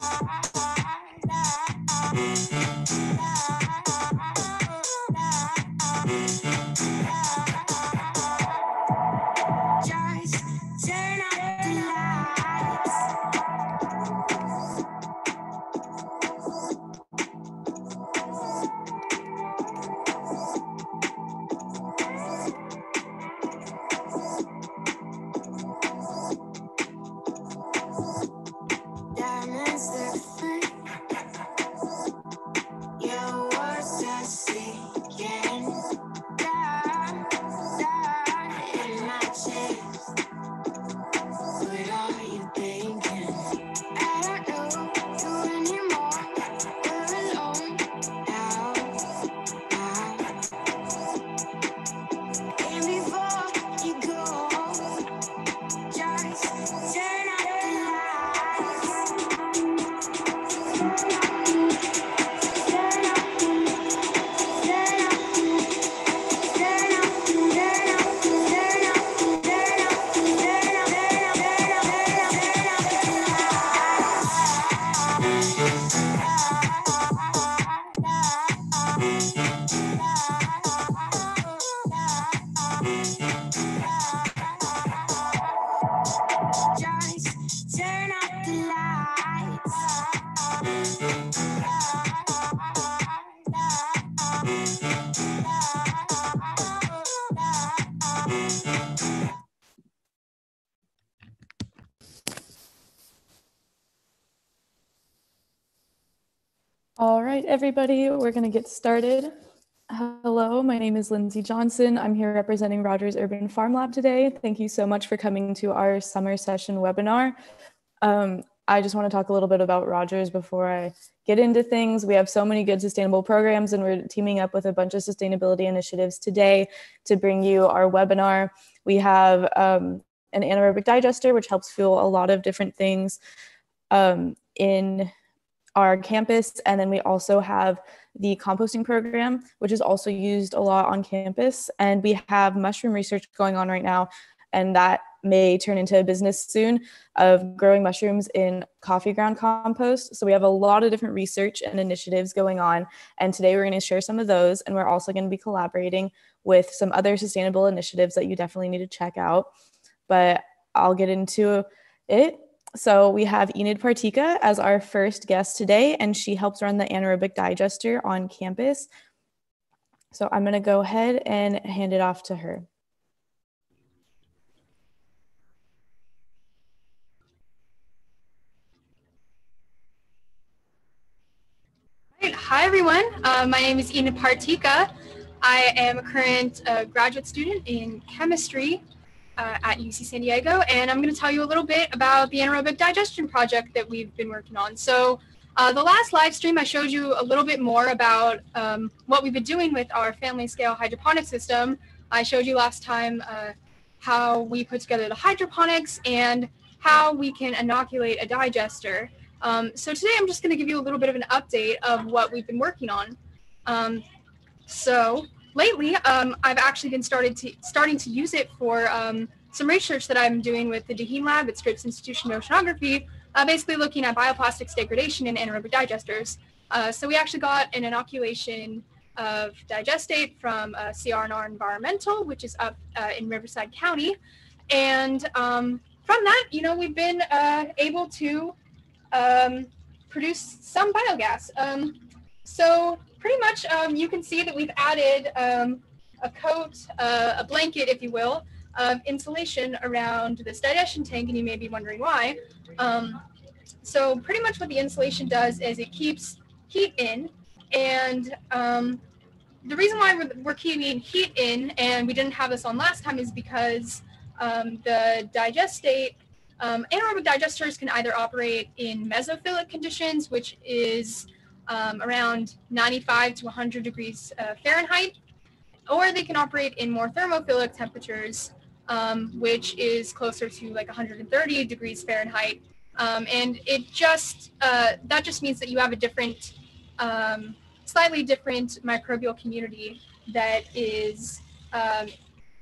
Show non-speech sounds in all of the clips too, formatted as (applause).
Bye. (laughs) everybody, we're going to get started. Hello, my name is Lindsey Johnson. I'm here representing Rogers Urban Farm Lab today. Thank you so much for coming to our summer session webinar. Um, I just want to talk a little bit about Rogers before I get into things. We have so many good sustainable programs and we're teaming up with a bunch of sustainability initiatives today to bring you our webinar. We have um, an anaerobic digester, which helps fuel a lot of different things um, in our campus. And then we also have the composting program, which is also used a lot on campus. And we have mushroom research going on right now. And that may turn into a business soon of growing mushrooms in coffee ground compost. So we have a lot of different research and initiatives going on. And today we're going to share some of those. And we're also going to be collaborating with some other sustainable initiatives that you definitely need to check out. But I'll get into it so we have Enid Partika as our first guest today, and she helps run the anaerobic digester on campus. So I'm going to go ahead and hand it off to her. Hi, everyone. Uh, my name is Enid Partika. I am a current uh, graduate student in chemistry uh, at UC San Diego, and I'm going to tell you a little bit about the anaerobic digestion project that we've been working on. So, uh, the last live stream, I showed you a little bit more about um, what we've been doing with our family scale hydroponic system. I showed you last time uh, how we put together the hydroponics and how we can inoculate a digester. Um, so today I'm just going to give you a little bit of an update of what we've been working on. Um, so lately, um, I've actually been started to, starting to use it for um, some research that I'm doing with the Daheen Lab at Scripps Institution of Oceanography, uh, basically looking at bioplastics degradation in anaerobic digesters. Uh, so we actually got an inoculation of digestate from uh, CR&R Environmental, which is up uh, in Riverside County. And um, from that, you know, we've been uh, able to um, produce some biogas. Um, so pretty much um, you can see that we've added um, a coat, uh, a blanket, if you will, of insulation around this digestion tank, and you may be wondering why. Um, so pretty much what the insulation does is it keeps heat in, and um, the reason why we're, we're, keeping heat in, and we didn't have this on last time, is because um, the digestate, um, anaerobic digesters can either operate in mesophilic conditions, which is um, around 95 to 100 degrees uh, Fahrenheit, or they can operate in more thermophilic temperatures, um, which is closer to like 130 degrees Fahrenheit. Um, and it just, uh, that just means that you have a different, um, slightly different microbial community that is um,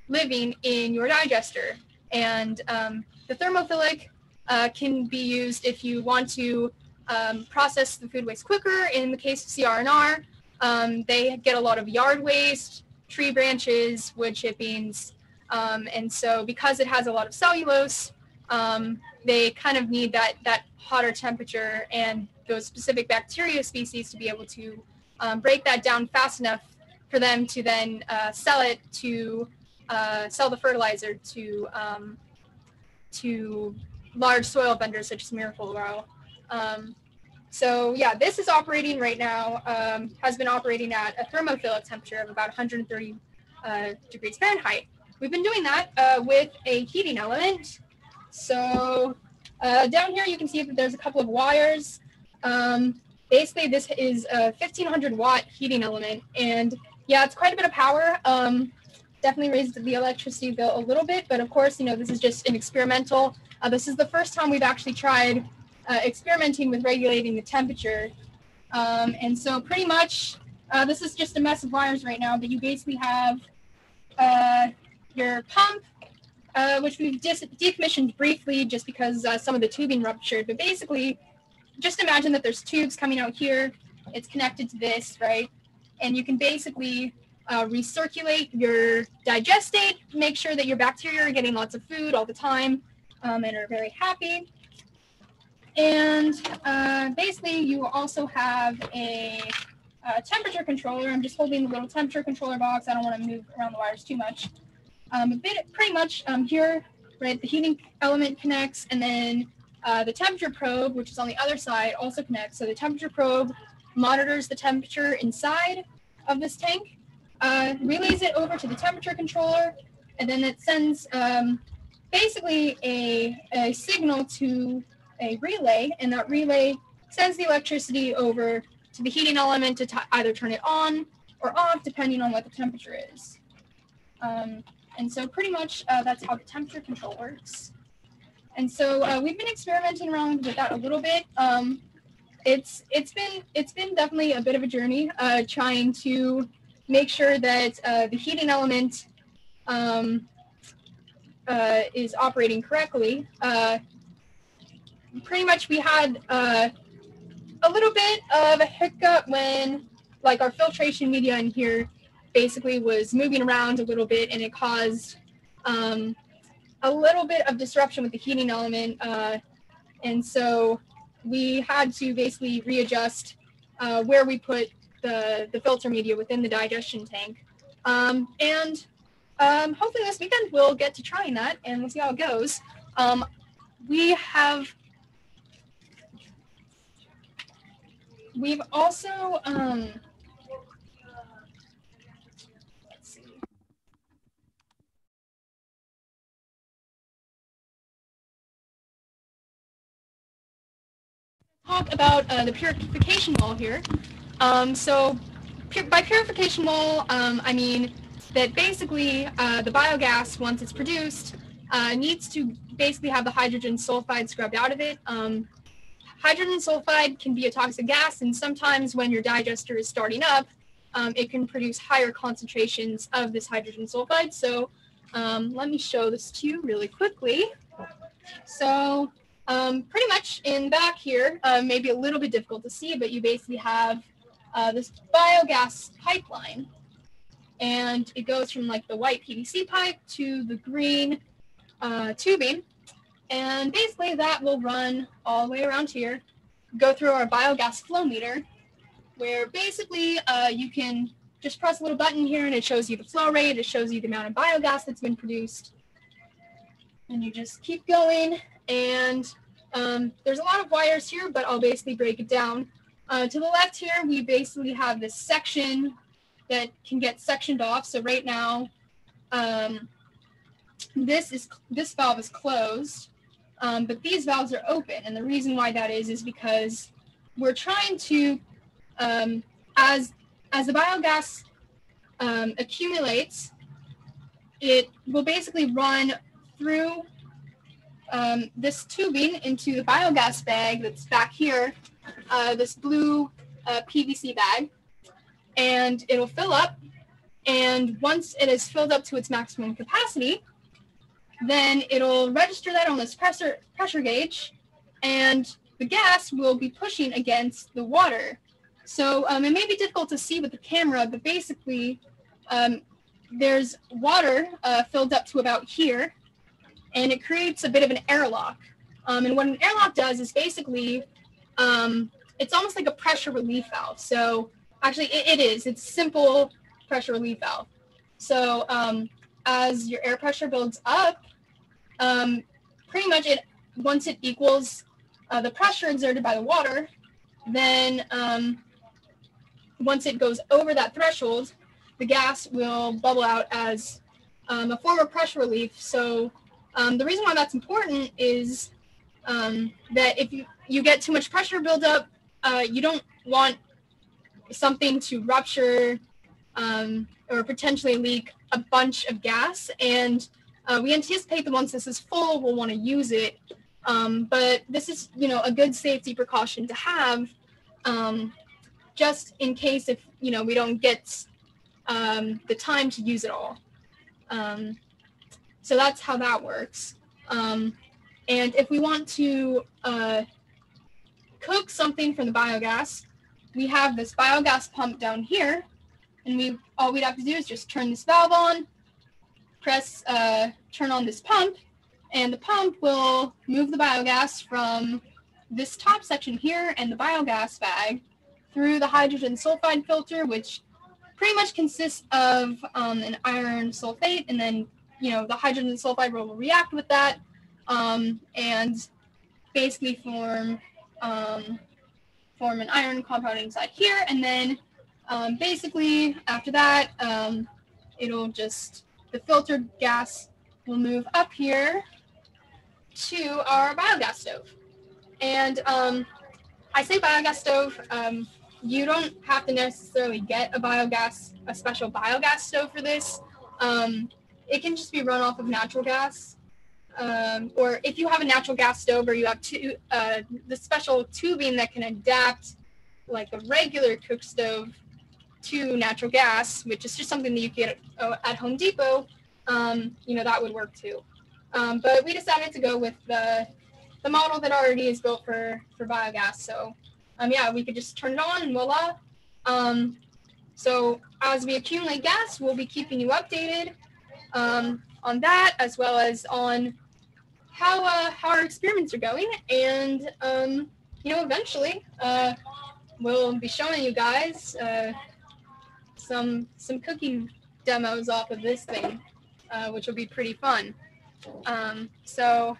living in your digester. And um, the thermophilic uh, can be used if you want to um, process the food waste quicker. In the case of CR&R, um, they get a lot of yard waste, tree branches, wood chippings. Um, and so because it has a lot of cellulose, um, they kind of need that, that hotter temperature and those specific bacteria species to be able to um, break that down fast enough for them to then uh, sell it to uh, sell the fertilizer to um, to large soil vendors such as Miracle-Gro. Um, so yeah, this is operating right now, um, has been operating at a thermophilic temperature of about 130 uh, degrees Fahrenheit. We've been doing that uh, with a heating element. So uh, down here you can see that there's a couple of wires. Um, basically this is a 1500 watt heating element and yeah, it's quite a bit of power. Um, definitely raised the electricity bill a little bit, but of course, you know, this is just an experimental. Uh, this is the first time we've actually tried uh, experimenting with regulating the temperature. Um, and so pretty much, uh, this is just a mess of wires right now, but you basically have uh, your pump, uh, which we've decommissioned briefly just because uh, some of the tubing ruptured. But basically, just imagine that there's tubes coming out here. It's connected to this, right? And you can basically uh, recirculate your digestate, make sure that your bacteria are getting lots of food all the time um, and are very happy. And uh, basically, you also have a, a, temperature controller. I'm just holding the little temperature controller box. I don't want to move around the wires too much. Um, bit, pretty much um, here, right, the heating element connects, and then uh, the temperature probe, which is on the other side, also connects. So the temperature probe monitors the temperature inside of this tank, uh, relays it over to the temperature controller, and then it sends um, basically a, a signal to a relay, and that relay sends the electricity over to the heating element to either turn it on or off, depending on what the temperature is. Um, and so pretty much uh, that's how the temperature control works. And so uh, we've been experimenting around with that a little bit. Um, it's it's been it's been definitely a bit of a journey uh, trying to make sure that uh, the heating element um, uh, is operating correctly. Pretty much we had uh, a little bit of a hiccup when like our filtration media in here basically was moving around a little bit and it caused um, a little bit of disruption with the heating element. Uh, and so we had to basically readjust uh, where we put the, the filter media within the digestion tank. Um, and um, hopefully this weekend we'll get to trying that and we'll see how it goes. Um, we have We've also, um. Talk about uh, the purification wall here. Um, so pu by purification wall, um, I mean that basically uh, the biogas, once it's produced, uh, needs to basically have the hydrogen sulfide scrubbed out of it. Um, hydrogen sulfide can be a toxic gas, and sometimes when your digester is starting up, um, it can produce higher concentrations of this hydrogen sulfide. So um, let me show this to you really quickly. So um, pretty much in back here, uh, maybe a little bit difficult to see, but you basically have uh, this biogas pipeline. And it goes from like the white PVC pipe to the green uh, tubing. And basically that will run all the way around here, go through our biogas flow meter, where basically uh, you can just press a little button here and it shows you the flow rate, it shows you the amount of biogas that's been produced. And you just keep going. And um, there's a lot of wires here, but I'll basically break it down. Uh, to the left here, we basically have this section that can get sectioned off. So right now, um, this is this valve is closed um, but these valves are open. And the reason why that is, is because we're trying to, um, as, as the biogas um, accumulates, it will basically run through um, this tubing into the biogas bag that's back here, uh, this blue uh, PVC bag, and it'll fill up. And once it is filled up to its maximum capacity, then it'll register that on this pressure pressure gauge, and the gas will be pushing against the water. So um, it may be difficult to see with the camera, but basically um, there's water uh, filled up to about here, and it creates a bit of an airlock. Um, and what an airlock does is basically, um, it's almost like a pressure relief valve. So actually it, it is, it's simple pressure relief valve. So um, as your air pressure builds up, um, pretty much it once it equals uh, the pressure exerted by the water, then um, once it goes over that threshold, the gas will bubble out as um, a form of pressure relief. So um, the reason why that's important is um, that if you, you get too much pressure buildup, uh, you don't want something to rupture um, or potentially leak a bunch of gas. And uh, we anticipate that once this is full, we'll want to use it. Um, but this is, you know, a good safety precaution to have um, just in case if, you know, we don't get um, the time to use it all. Um, so that's how that works. Um, and if we want to uh, cook something from the biogas, we have this biogas pump down here, and we all we'd have to do is just turn this valve on, press uh, turn on this pump, and the pump will move the biogas from this top section here and the biogas bag through the hydrogen sulfide filter, which pretty much consists of um, an iron sulfate, and then you know the hydrogen sulfide will react with that um, and basically form um, form an iron compound inside here, and then um, basically after that um, it'll just the filtered gas will move up here to our biogas stove. And um, I say biogas stove, um, you don't have to necessarily get a biogas, a special biogas stove for this. Um, it can just be run off of natural gas. Um, or if you have a natural gas stove or you have two, uh, the special tubing that can adapt like a regular cook stove to natural gas, which is just something that you get at, at Home Depot, um, you know, that would work too. Um, but we decided to go with the, the model that already is built for, for biogas. So um, yeah, we could just turn it on and voila. Um, so as we accumulate gas, we'll be keeping you updated um, on that as well as on how, uh, how our experiments are going. And, um, you know, eventually uh, we'll be showing you guys uh, some, some cooking demos off of this thing, uh, which will be pretty fun. Um, so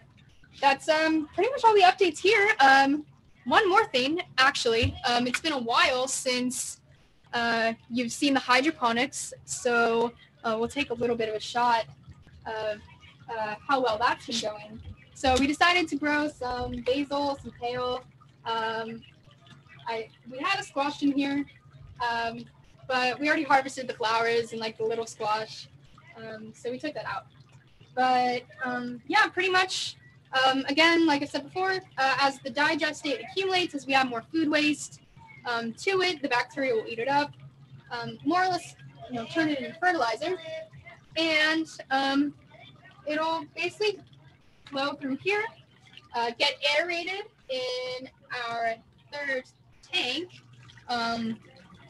that's um, pretty much all the updates here. Um, one more thing, actually, um, it's been a while since uh, you've seen the hydroponics, so uh, we'll take a little bit of a shot of uh, how well that's been going. So we decided to grow some basil, some kale. Um, I we had a squash in here, um, but we already harvested the flowers and like the little squash, um, so we took that out. But um, yeah, pretty much. Um, again, like I said before, uh, as the digestate accumulates, as we add more food waste um, to it, the bacteria will eat it up, um, more or less, you know, turn it into fertilizer, and um, it'll basically flow through here, uh, get aerated in our third tank,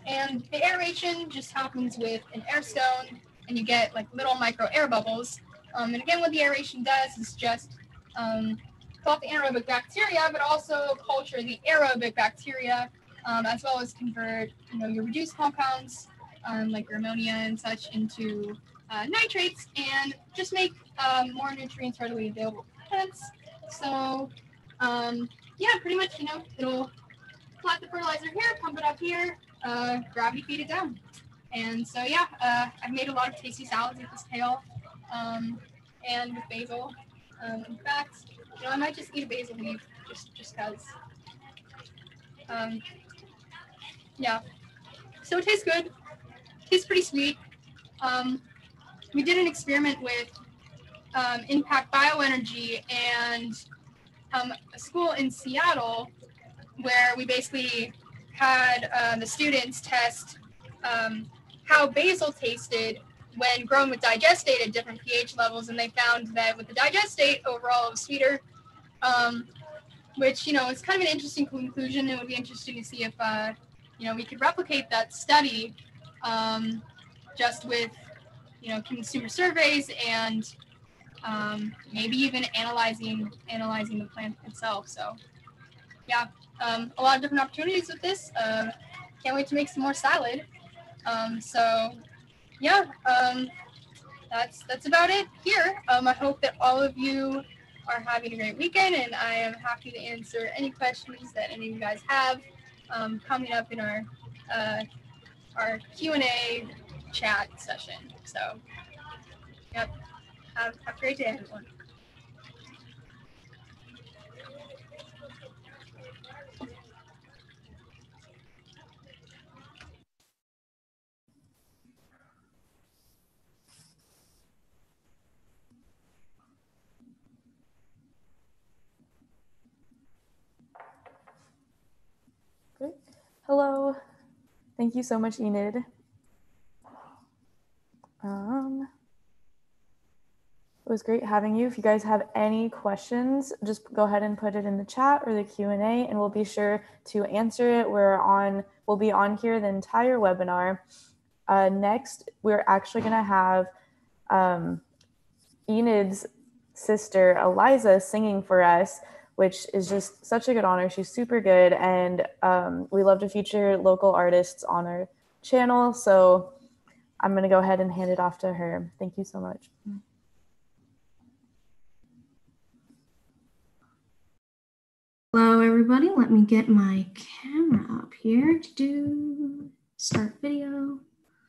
and the aeration just happens with an air stone, and you get like little micro air bubbles um, and again, what the aeration does is just um, the anaerobic bacteria, but also culture the aerobic bacteria, um, as well as convert you know your reduced compounds um, like your ammonia and such into uh, nitrates, and just make um, more nutrients readily available for plants. So um, yeah, pretty much you know it'll collect the fertilizer here, pump it up here, uh, gravity feed it down. And so yeah, uh, I've made a lot of tasty salads with this kale um, and with basil. Um, in fact, you know, I might just eat a basil leaf just just cause. Um, yeah. So it tastes good. Tastes pretty sweet. Um, we did an experiment with um, Impact Bioenergy and um, a school in Seattle where we basically had uh, the students test um, how basil tasted when grown with digestate at different pH levels, and they found that with the digestate overall it was sweeter. Um, which you know is kind of an interesting conclusion. It would be interesting to see if uh, you know we could replicate that study um, just with you know consumer surveys and um, maybe even analyzing analyzing the plant itself. So yeah, um, a lot of different opportunities with this. Uh, can't wait to make some more salad. Um, so yeah, um, that's that's about it here. Um, I hope that all of you are having a great weekend, and I am happy to answer any questions that any of you guys have um, coming up in our uh, our Q and A chat session. So, yep, have, have a great day, everyone. Hello. Thank you so much, Enid. Um, it was great having you. If you guys have any questions, just go ahead and put it in the chat or the Q&A and we'll be sure to answer it. We're on, we'll be on here the entire webinar. Uh, next, we're actually gonna have um, Enid's sister, Eliza, singing for us which is just such a good honor. She's super good, and um, we love to feature local artists on our channel. So I'm going to go ahead and hand it off to her. Thank you so much. Hello, everybody. Let me get my camera up here to do start video.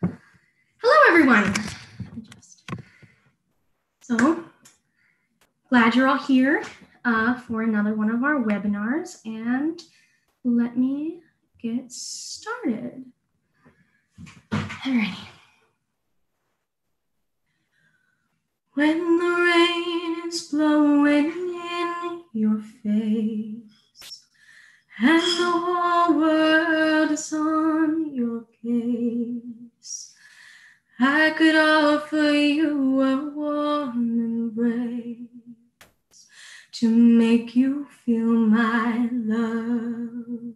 Hello, everyone. So glad you're all here uh, for another one of our webinars and let me get started. Alrighty. When the rain is blowing in your face and the whole world is on your case, I could offer you a warm embrace to make you feel my love.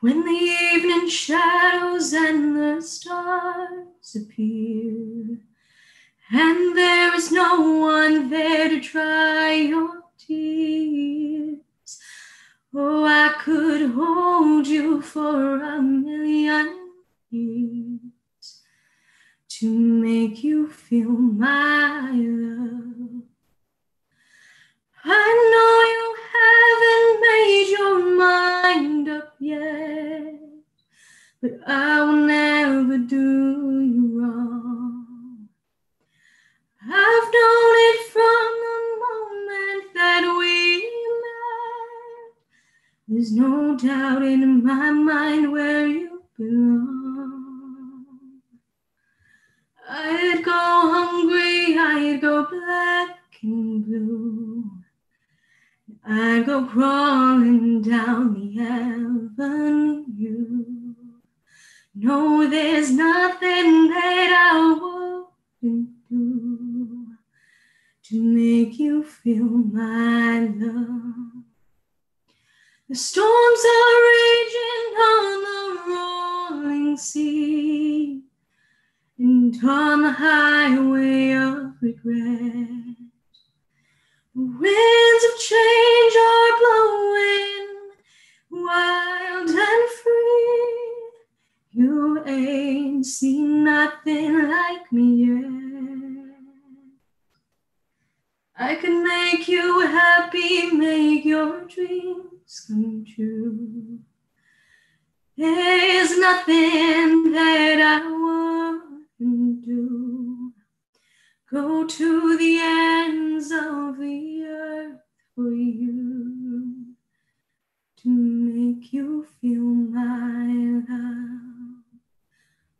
When the evening shadows and the stars appear, and there is no one there to dry your tears. Oh, I could hold you for a million years to make you feel my love. I know you haven't made your mind up yet, but I will never do you wrong. I've known it from the moment that we met. There's no doubt in my mind where you belong. I'd go hungry, I'd go black and blue. I go crawling down the avenue. No, there's nothing that I wouldn't do to make you feel my love. The storms are raging on the rolling sea and on the highway of regret. Winds of change are blowing wild and free. You ain't seen nothing like me yet. I can make you happy, make your dreams come true. There's nothing that I wouldn't do. Go to the ends of the earth for you to make you feel my love.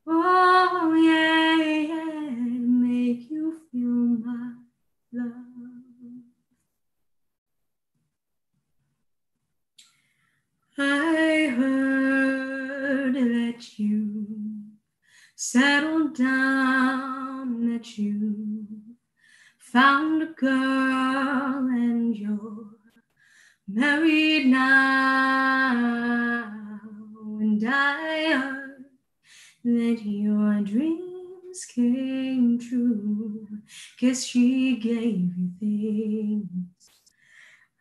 Oh, yeah, yeah, make you feel my love. I heard that you settled down, that you found a girl and you're married now, and I heard that your dreams came true. Guess she gave you things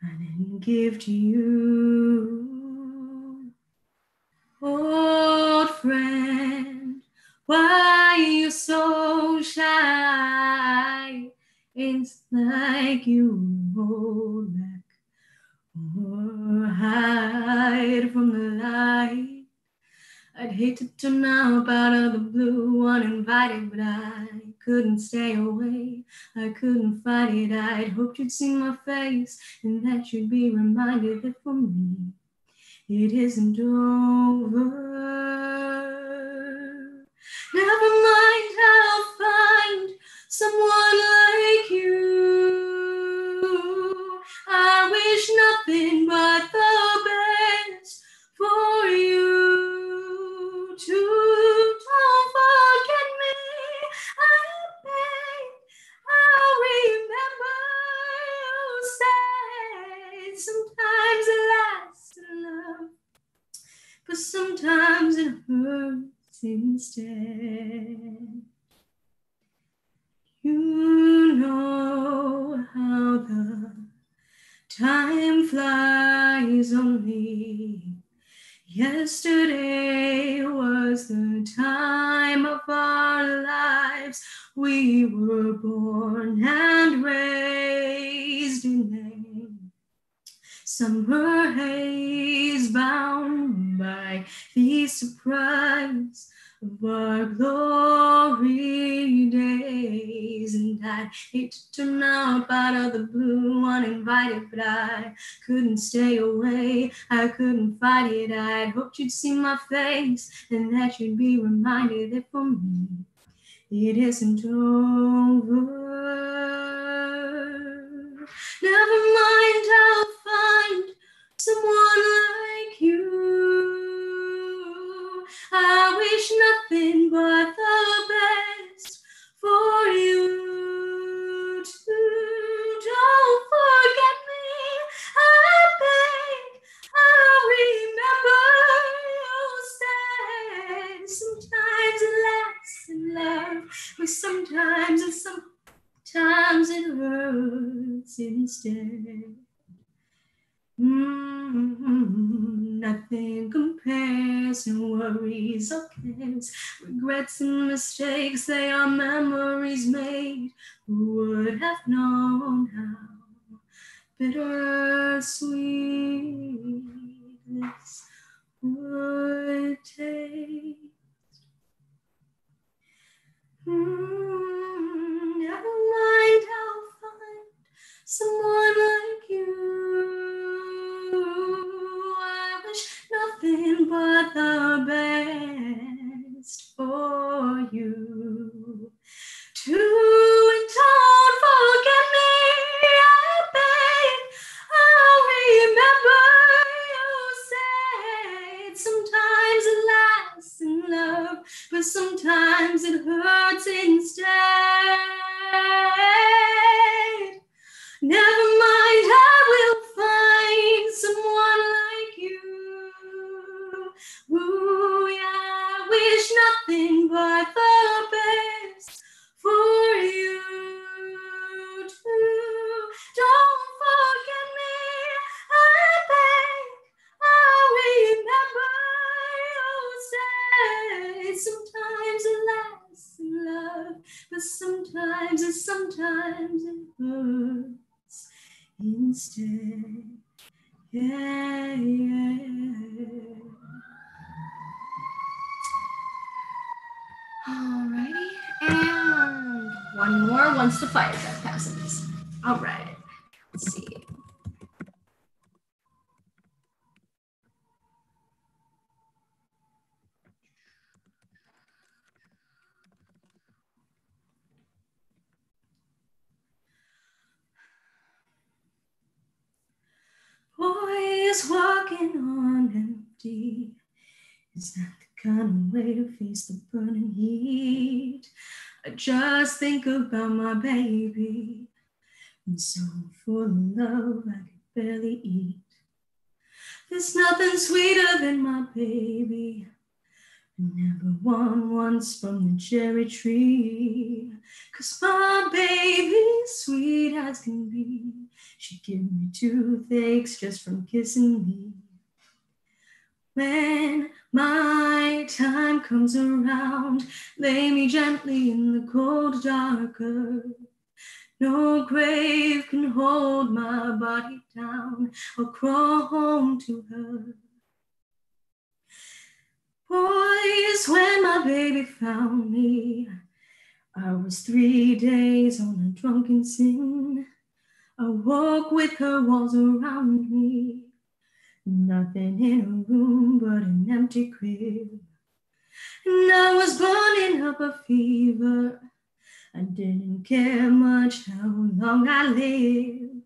I didn't give to you. Old friend, why you so shy? It's like you hold back or hide from the light. I'd hate to turn up out of the blue uninvited, but I couldn't stay away. I couldn't fight it. I'd hoped you'd see my face and that you'd be reminded that for me it isn't over. Never mind, I'll find someone like you. I wish nothing but the best for you too. Don't forget me. I beg, I'll remember you said sometimes it lasts in love, but sometimes it hurts instead. You know how the time flies only. Yesterday was the time of our lives. We were born and raised in summer haze, bound by the surprise of our glory days. And I'd hate to turn up out of the blue uninvited, but I couldn't stay away. I couldn't fight it. I'd hoped you'd see my face and that you'd be reminded that for me it isn't over. Never mind, I'll find someone like you. I wish nothing but the best for you too. Don't forget me, I beg. I'll remember sometimes it lasts in love, but sometimes it sometimes it hurts instead. Mm, nothing compares, no worries or cares. Regrets and mistakes, they are memories made. Who would have known how bittersweet this would taste? Mm, never mind, I'll find someone like you. I wish nothing but the best for you. And don't forget me, I beg. I'll remember you said sometimes it lasts in love, but sometimes it hurts instead. Never nothing but the best for you too. Don't forget me, I beg. I'll remember you said sometimes it lasts in love, but sometimes it sometimes it hurts instead. Yeah, yeah. Alrighty, and one more once the fire truck passes. All right, let's see. Boys walking on empty. Is that of way to face the burning heat? I just think about my baby. And so full of love, I could barely eat. There's nothing sweeter than my baby. Never won once from the cherry tree. Cause my baby, sweet as can be, she give me toothaches just from kissing me. When my time comes around, lay me gently in the cold dark earth. No grave can hold my body down. I'll crawl home to her. Boys, when my baby found me, I was three days on a drunken sin. I woke with her walls around me. Nothing in a room but an empty crib. And I was burning up a fever. I didn't care much how long I lived.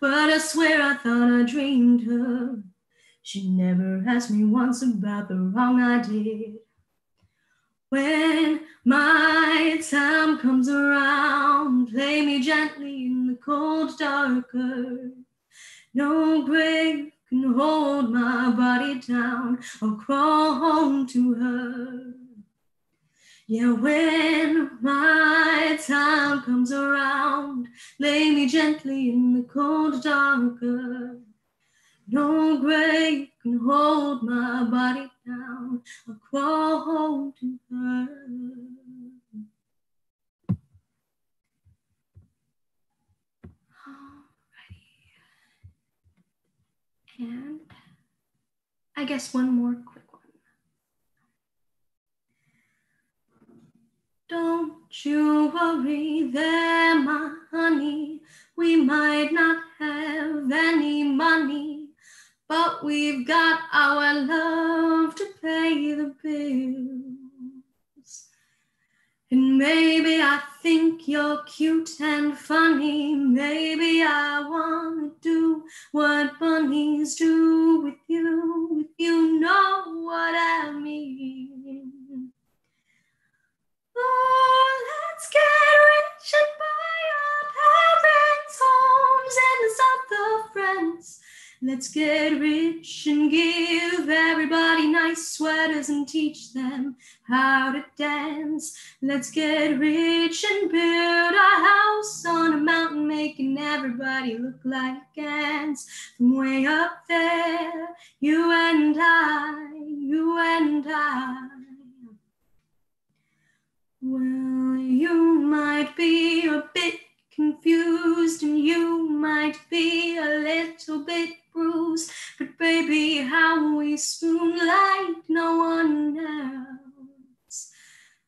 But I swear I thought I dreamed her. She never asked me once about the wrong I did. When my time comes around, play me gently in the cold dark earth. No grave can hold my body down. I'll crawl home to her. Yeah, when my time comes around, lay me gently in the cold dark earth. No grave can hold my body down. I'll crawl home to her. And I guess one more quick one. Don't you worry there, my honey. We might not have any money but we've got our love to pay the bills. And maybe I think you're cute and funny. Maybe I want to do what bunnies do with you, if you know what I mean. Oh, let's get rich and buy our parents' homes in the south of. Let's get rich and give everybody nice sweaters and teach them how to dance. Let's get rich and build a house on a mountain, making everybody look like ants. From way up there, you and I, you and I. Well, you might be a bit confused and you might be a little bit bruised, but baby, how we spoon like no one else.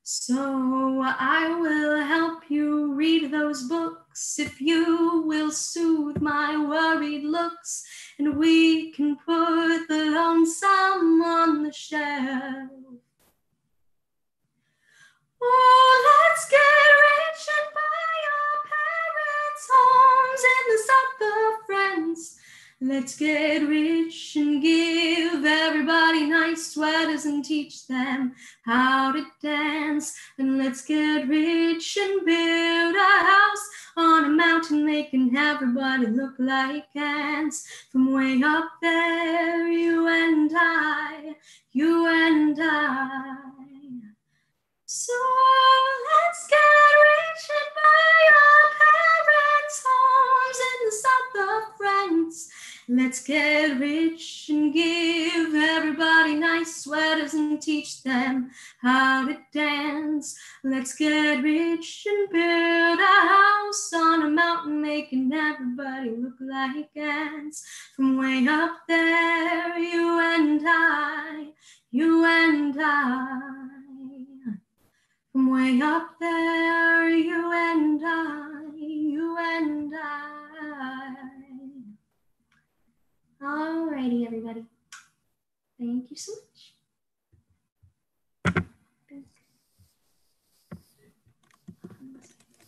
So I will help you read those books if you will soothe my worried looks, and we can put the lonesome on the shelf. Oh, let's get rich and buy our parents' homes in the south France. Let's get rich and give everybody nice sweaters and teach them how to dance. And let's get rich and build a house on a mountain, making everybody look like ants. From way up there, you and I, you and I. So let's get rich and buy our parents' homes in the south of France. Let's get rich and give everybody nice sweaters and teach them how to dance. Let's get rich and build a house on a mountain, making everybody look like ants. From way up there, you and I, you and I. From way up there, you and I, you and I. Alrighty, everybody. Thank you so much.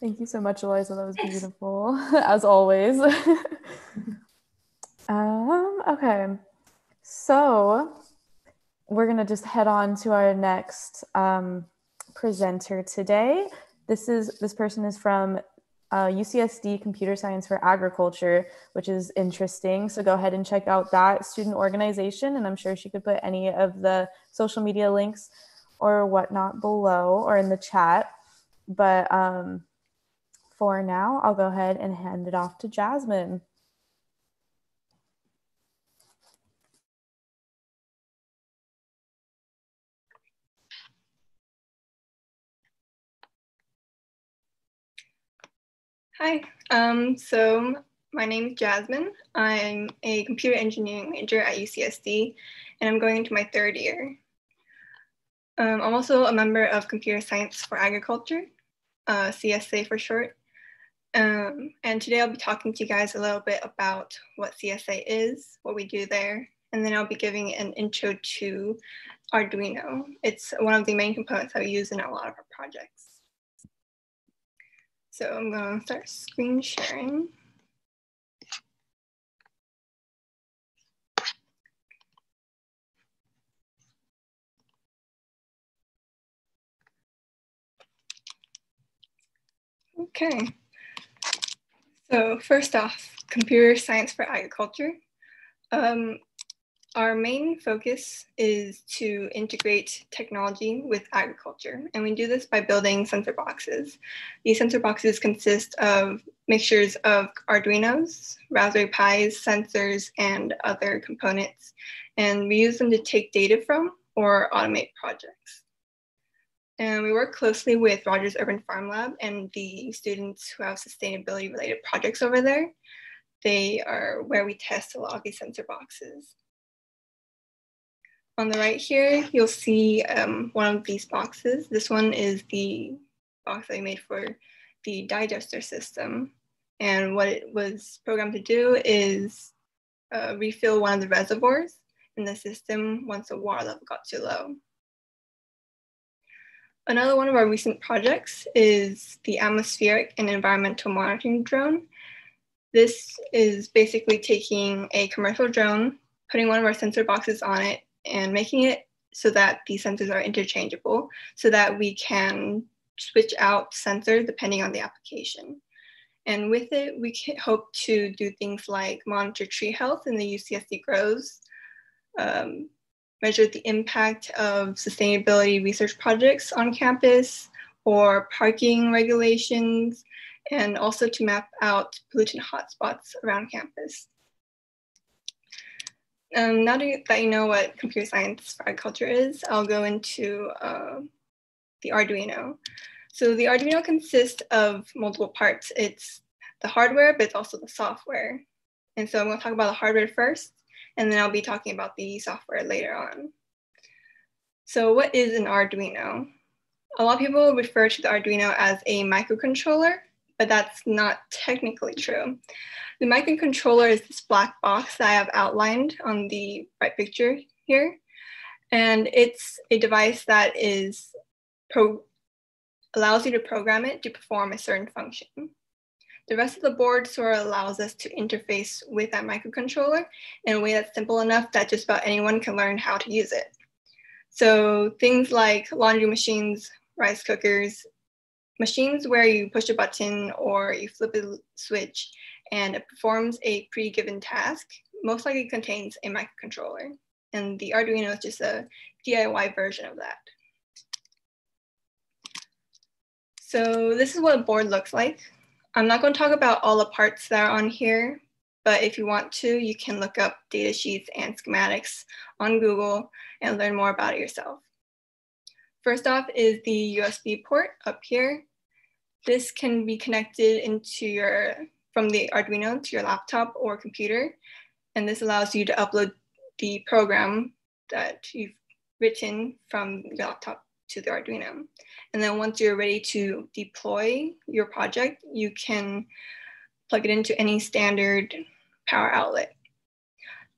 Thank you so much, Eliza. That was beautiful, (laughs) as always. (laughs) um, okay, so we're gonna just head on to our next um, presenter today. This is this person is from uh, UCSD Computer Science for Agriculture, which is interesting. So go ahead and check out that student organization. And I'm sure she could put any of the social media links or whatnot below or in the chat. But um, for now, I'll go ahead and hand it off to Jasmine. Hi, um, so my name is Jasmine. I'm a computer engineering major at UCSD, and I'm going into my third year. Um, I'm also a member of Computer Science for Agriculture, uh, CSA for short. Um, and today I'll be talking to you guys a little bit about what CSA is, what we do there, and then I'll be giving an intro to Arduino. It's one of the main components that we use in a lot of our projects. So I'm going to start screen sharing. Okay. So first off, computer science for agriculture. Um, our main focus is to integrate technology with agriculture, and we do this by building sensor boxes. These sensor boxes consist of mixtures of Arduinos, Raspberry Pis, sensors, and other components, and we use them to take data from or automate projects. And we work closely with Rogers Urban Farm Lab and the students who have sustainability related projects over there. They are where we test a lot of these sensor boxes. On the right here, you'll see um, one of these boxes. This one is the box that we made for the digester system. And what it was programmed to do is uh, refill one of the reservoirs in the system once the water level got too low. Another one of our recent projects is the atmospheric and environmental monitoring drone. This is basically taking a commercial drone, putting one of our sensor boxes on it, and making it so that these sensors are interchangeable so that we can switch out sensors depending on the application. And with it, we hope to do things like monitor tree health in the UCSD grows, um, measure the impact of sustainability research projects on campus or parking regulations, and also to map out pollutant hotspots around campus. Um, now that you know what computer science for agriculture is, I'll go into uh, the Arduino. So the Arduino consists of multiple parts. It's the hardware, but it's also the software. And so I'm gonna talk about the hardware first, and then I'll be talking about the software later on. So what is an Arduino? A lot of people refer to the Arduino as a microcontroller, but that's not technically true. The microcontroller is this black box that I have outlined on the right picture here. And it's a device that is allows you to program it to perform a certain function. The rest of the board sort of allows us to interface with that microcontroller in a way that's simple enough that just about anyone can learn how to use it. So things like laundry machines, rice cookers, machines where you push a button or you flip a switch and it performs a pre-given task, most likely contains a microcontroller. And the Arduino is just a DIY version of that. So this is what a board looks like. I'm not going to talk about all the parts that are on here, but if you want to, you can look up data sheets and schematics on Google and learn more about it yourself. First off is the USB port up here. This can be connected into your from the Arduino to your laptop or computer. And this allows you to upload the program that you've written from your laptop to the Arduino. And then once you're ready to deploy your project, you can plug it into any standard power outlet.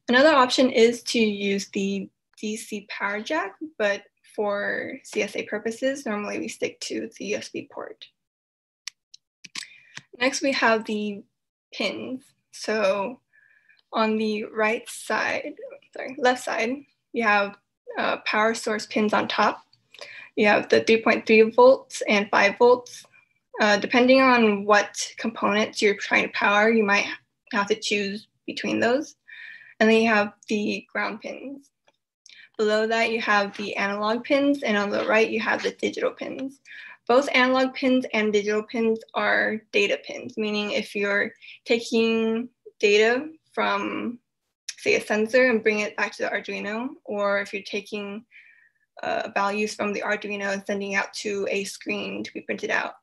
Another option is to use the DC power jack, but for CSA purposes, normally we stick to the USB port. Next, we have the pins. So on the right side, sorry, left side, you have uh, power source pins on top. You have the 3.3 volts and 5 volts Uh, depending on what components you're trying to power, you might have to choose between those. And then you have the ground pins. Below that, you have the analog pins, and on the right, you have the digital pins. Both analog pins and digital pins are data pins, meaning if you're taking data from, say, a sensor and bring it back to the Arduino, or if you're taking uh, values from the Arduino and sending out to a screen to be printed out.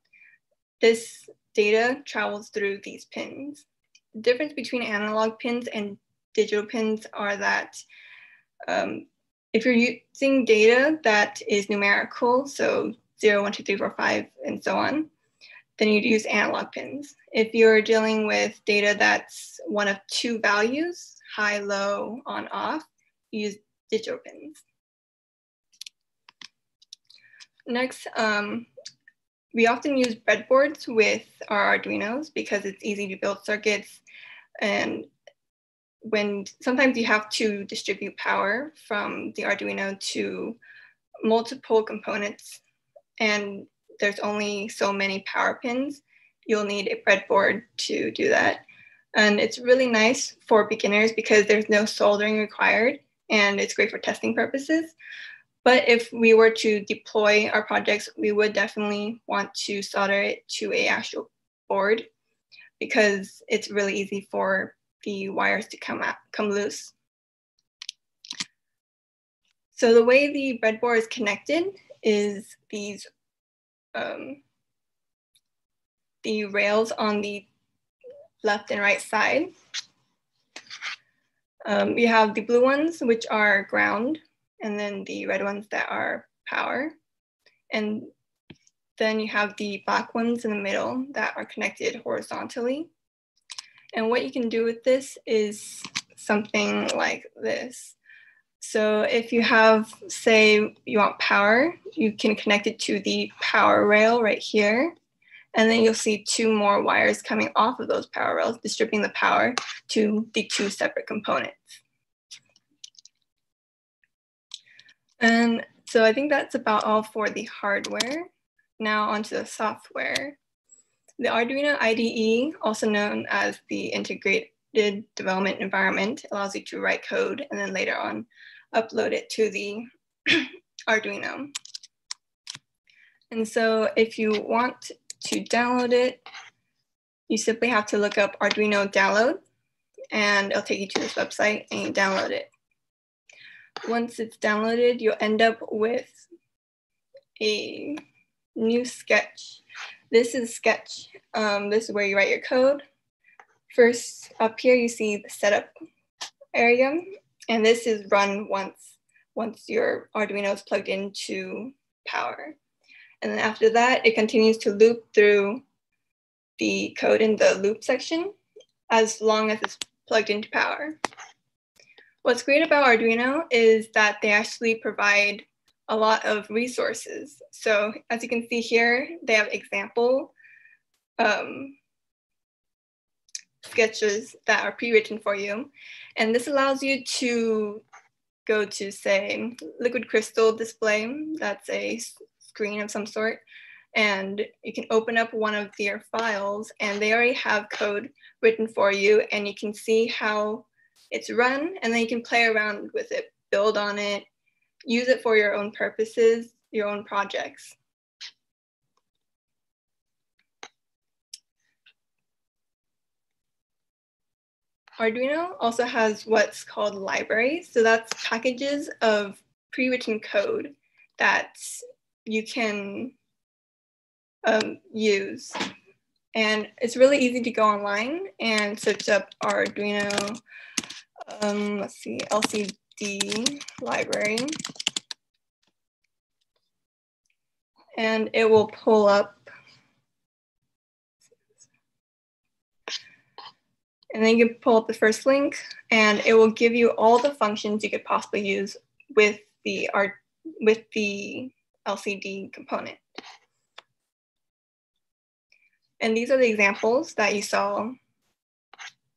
This data travels through these pins. The difference between analog pins and digital pins are that um, if you're using data that is numerical, so 0, 1, 2, 3, 4, 5, and so on, then you'd use analog pins. If you're dealing with data that's one of two values, high, low, on, off, use digital pins. Next, um, we often use breadboards with our Arduinos because it's easy to build circuits and when sometimes you have to distribute power from the Arduino to multiple components and there's only so many power pins, you'll need a breadboard to do that. And it's really nice for beginners because there's no soldering required and it's great for testing purposes. But if we were to deploy our projects, we would definitely want to solder it to a actual board because it's really easy for the wires to come out, come loose. So the way the breadboard is connected is these um, the rails on the left and right side. Um, we have the blue ones, which are ground, and then the red ones that are power. And then you have the black ones in the middle that are connected horizontally. And what you can do with this is something like this. So if you have, say, you want power, you can connect it to the power rail right here. And then you'll see two more wires coming off of those power rails, distributing the power to the two separate components. And so I think that's about all for the hardware. Now onto the software. The Arduino IDE, also known as the Integrated Development Environment, allows you to write code and then later on upload it to the (clears throat) Arduino. And so if you want to download it, you simply have to look up Arduino download and it'll take you to this website and you download it. Once it's downloaded, you'll end up with a new sketch. This is sketch. Um, this is where you write your code. First up here, you see the setup area, and this is run once, once your Arduino is plugged into power. And then after that, it continues to loop through the code in the loop section as long as it's plugged into power. What's great about Arduino is that they actually provide a lot of resources. So as you can see here, they have example um, sketches that are pre-written for you. And this allows you to go to say liquid crystal display, that's a screen of some sort, and you can open up one of their files and they already have code written for you and you can see how it's run and then you can play around with it, build on it, use it for your own purposes, your own projects. Arduino also has what's called libraries. So that's packages of pre-written code that you can um, use. And it's really easy to go online and search up Arduino um, let's see, LCD library. And it will pull up and then you can pull up the first link and it will give you all the functions you could possibly use with the art with the LCD component. And these are the examples that you saw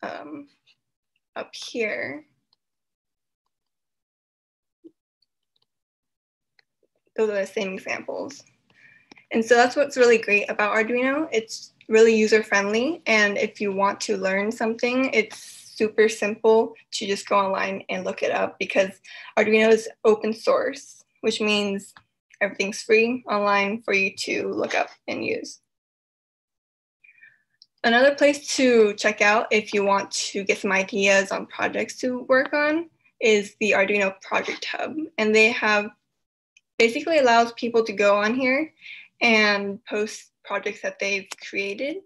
um, up here, those are the same examples. And so that's what's really great about Arduino. It's really user friendly. And if you want to learn something, it's super simple to just go online and look it up because Arduino is open source, which means everything's free online for you to look up and use. Another place to check out if you want to get some ideas on projects to work on is the Arduino Project Hub. And they have basically allows people to go on here and post projects that they've created.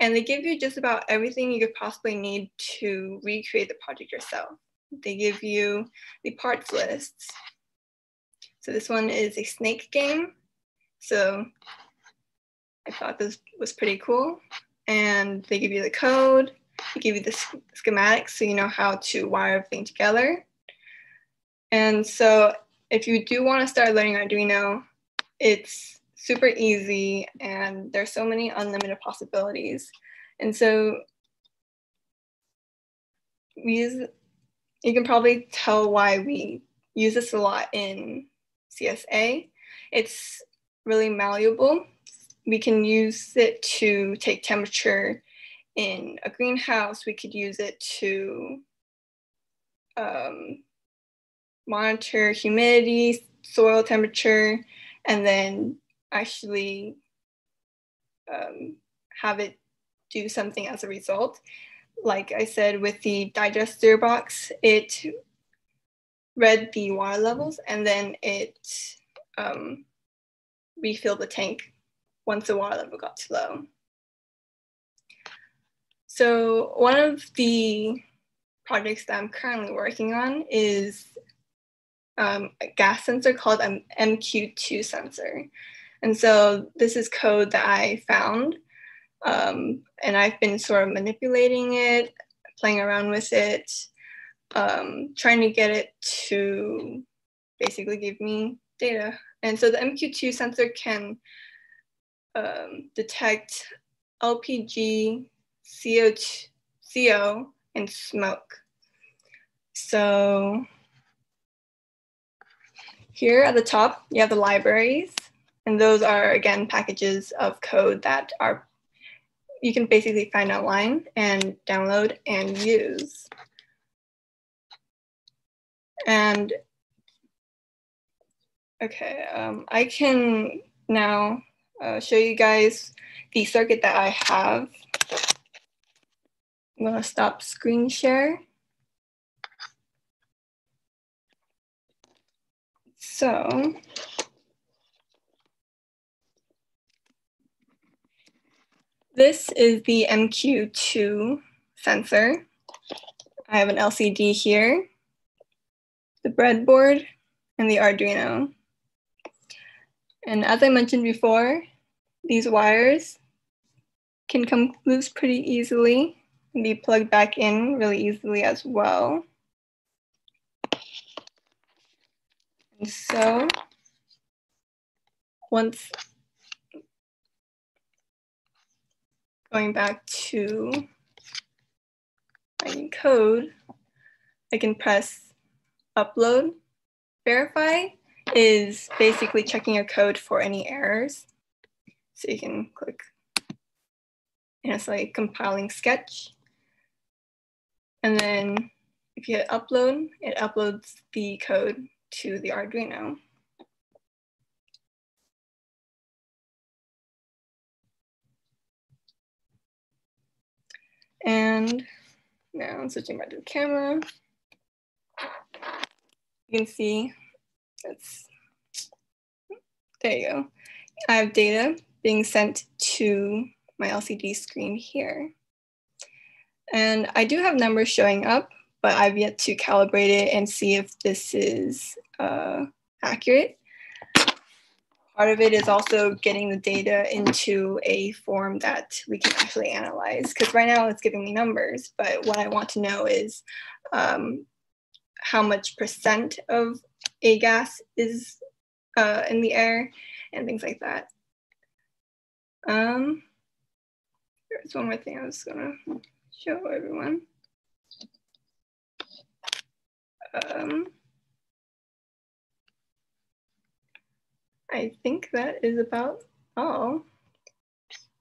And they give you just about everything you could possibly need to recreate the project yourself. They give you the parts lists. So this one is a snake game. So I thought this was pretty cool and they give you the code, they give you the schematics so you know how to wire everything together. And so if you do want to start learning Arduino, it's super easy and there's so many unlimited possibilities. And so we use, you can probably tell why we use this a lot in CSA. It's really malleable we can use it to take temperature in a greenhouse. We could use it to um, monitor humidity, soil temperature, and then actually um, have it do something as a result. Like I said, with the digester box, it read the water levels and then it um, refilled the tank once the water level got too low. So one of the projects that I'm currently working on is um, a gas sensor called an MQ2 sensor. And so this is code that I found um, and I've been sort of manipulating it, playing around with it, um, trying to get it to basically give me data. And so the MQ2 sensor can um, detect LPG, CO2, CO, and smoke. So here at the top, you have the libraries, and those are again packages of code that are you can basically find online and download and use. And okay, um, I can now uh, show you guys the circuit that I have. I'm gonna stop screen share. So, this is the MQ2 sensor. I have an LCD here, the breadboard, and the Arduino. And as I mentioned before, these wires can come loose pretty easily and be plugged back in really easily as well. And so once going back to my code, I can press upload, verify, is basically checking your code for any errors. So you can click, and it's like compiling sketch. And then if you hit upload, it uploads the code to the Arduino. And now I'm switching back to the camera. You can see it's, there you go. I have data being sent to my LCD screen here. And I do have numbers showing up, but I've yet to calibrate it and see if this is uh, accurate. Part of it is also getting the data into a form that we can actually analyze. Because right now it's giving me numbers, but what I want to know is um, how much percent of a gas is uh, in the air and things like that. Um, there's one more thing I was gonna show everyone. Um, I think that is about all.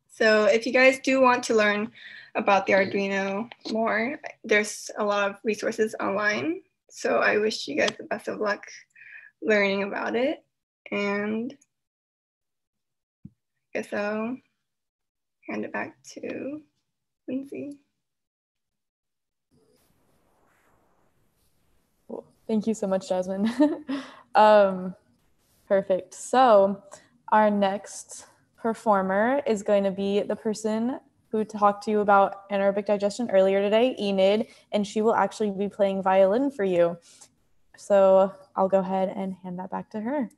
So if you guys do want to learn about the Arduino more, there's a lot of resources online. So I wish you guys the best of luck learning about it. And I guess I'll hand it back to Lindsey. Thank you so much, Jasmine. (laughs) um, perfect. So our next performer is going to be the person who talked to you about anaerobic digestion earlier today, Enid, and she will actually be playing violin for you. So I'll go ahead and hand that back to her.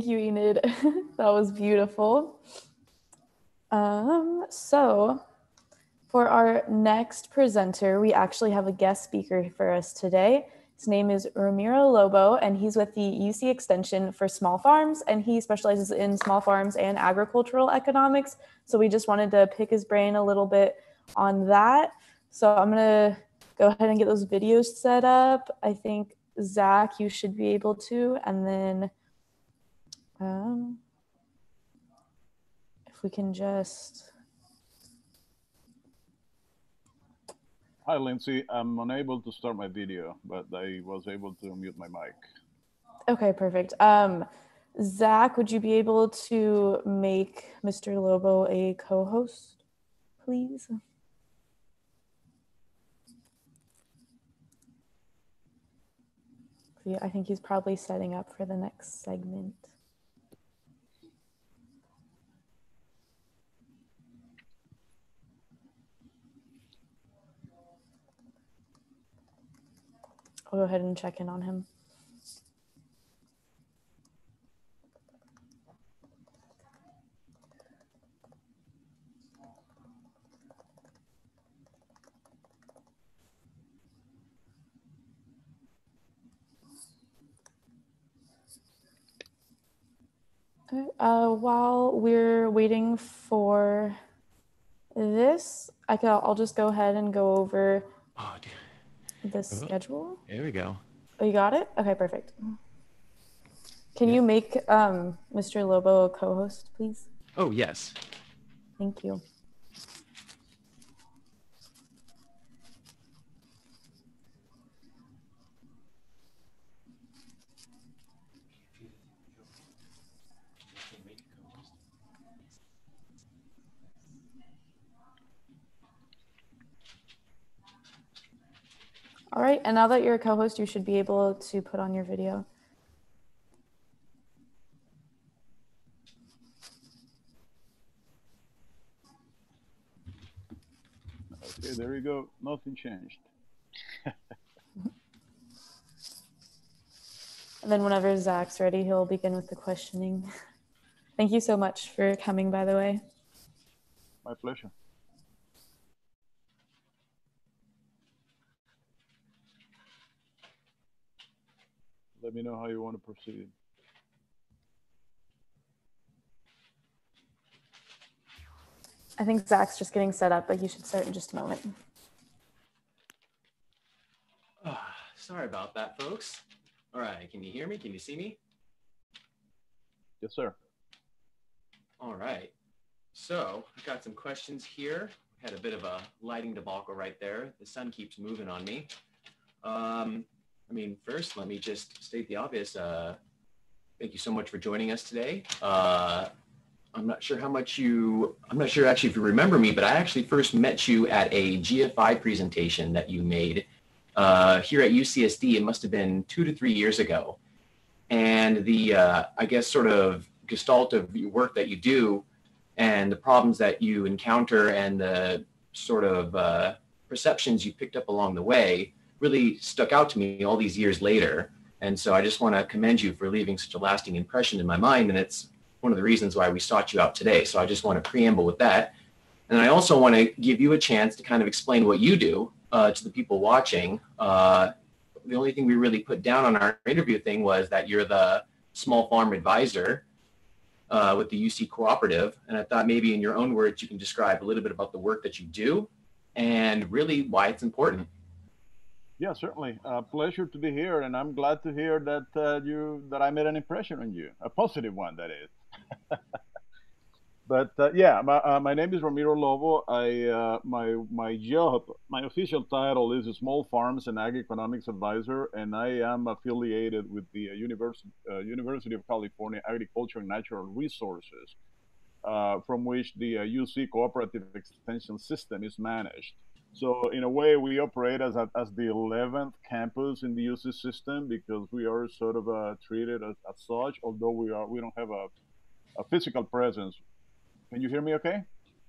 Thank you, Enid. (laughs) that was beautiful. Um, so for our next presenter, we actually have a guest speaker for us today. His name is Ramiro Lobo, and he's with the UC Extension for Small Farms, and he specializes in small farms and agricultural economics. So we just wanted to pick his brain a little bit on that. So I'm gonna go ahead and get those videos set up. I think Zach, you should be able to, and then um, if we can just Hi, Lindsey. I'm unable to start my video, but I was able to mute my mic. Okay, perfect. Um, Zach, would you be able to make Mr. Lobo a co-host, please? See, I think he's probably setting up for the next segment. I'll go ahead and check in on him. Uh, while we're waiting for this, I can, I'll just go ahead and go over Oh, dear. The schedule. There we go. Oh, you got it? Okay, perfect. Can you make um, Mr. Lobo a co-host, please? Oh, yes. Thank you. All right, and now that you're a co-host, you should be able to put on your video. Okay, there we go. Nothing changed. (laughs) And then whenever Zach's ready, he'll begin with the questioning. (laughs) Thank you so much for coming, by the way. My pleasure. Let me know how you want to proceed. I think Zach's just getting set up, but you should start in just a moment. Ah, (sighs) sorry about that, folks. All right, can you hear me? Can you see me? Yes, sir. All right. So I've got some questions here. Had a bit of a lighting debacle right there. The sun keeps moving on me. Um, I mean, first, let me just state the obvious. Uh, thank you so much for joining us today. Uh, I'm not sure how much you, I'm not sure actually if you remember me, but I actually first met you at a GFI presentation that you made uh, here at UCSD. It must have been two to three years ago. And the, uh, I guess, sort of gestalt of your work that you do and the problems that you encounter and the sort of uh, perceptions you picked up along the way really stuck out to me all these years later. And so I just want to commend you for leaving such a lasting impression in my mind. And it's one of the reasons why we sought you out today. So I just want to preamble with that. And I also want to give you a chance to kind of explain what you do uh, to the people watching. Uh, the only thing we really put down on our interview thing was that you're the small farm advisor uh, with the UC Cooperative. And I thought maybe in your own words, you can describe a little bit about the work that you do and really why it's important. Yeah, certainly. Uh, pleasure to be here, and I'm glad to hear that uh, you that I made an impression on you, a positive one, that is. (laughs) but uh, yeah, my, uh, my name is Ramiro Lobo. I uh, my my job, my official title is Small Farms and Ag Economics Advisor, and I am affiliated with the uh, University University of California Agriculture and Natural Resources, from which the UC Cooperative Extension System is managed. So in a way, we operate as, a, as the 11th campus in the UC system because we are sort of uh, treated as, as, such, although we are we don't have a, a physical presence. Can you hear me okay?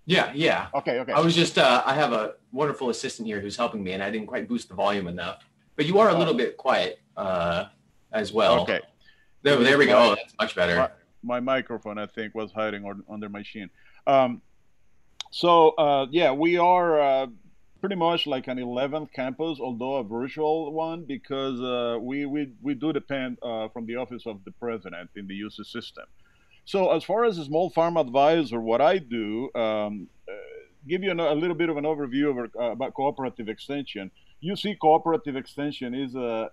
Yeah, yeah. Okay, okay. I was just, uh, I have a wonderful assistant here who's helping me and I didn't quite boost the volume enough. But you are a little bit quiet uh, as well. Okay. There, there we go. That's much better. My, my, microphone, I think, was hiding under my chin. Um, so uh, yeah, we are uh, pretty much like an 11th campus, although a virtual one, because uh, we, we, we do depend uh, from the office of the president in the UC system. So as far as a small farm advisor, what I do, um, uh, give you a, a, little bit of an overview of, uh, about cooperative extension. UC cooperative extension is a